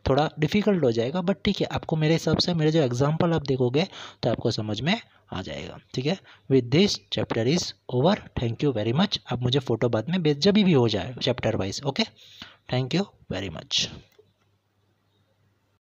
थोड़ा डिफ़िकल्ट हो जाएगा बट ठीक है आपको मेरे हिसाब से मेरे जो एग्ज़ाम्पल आप देखोगे तो आपको समझ में आ जाएगा। ठीक है with this chapter is over thank you very much आप मुझे फ़ोटो बाद में भेज जब भी हो जाए chapter wise okay thank you very much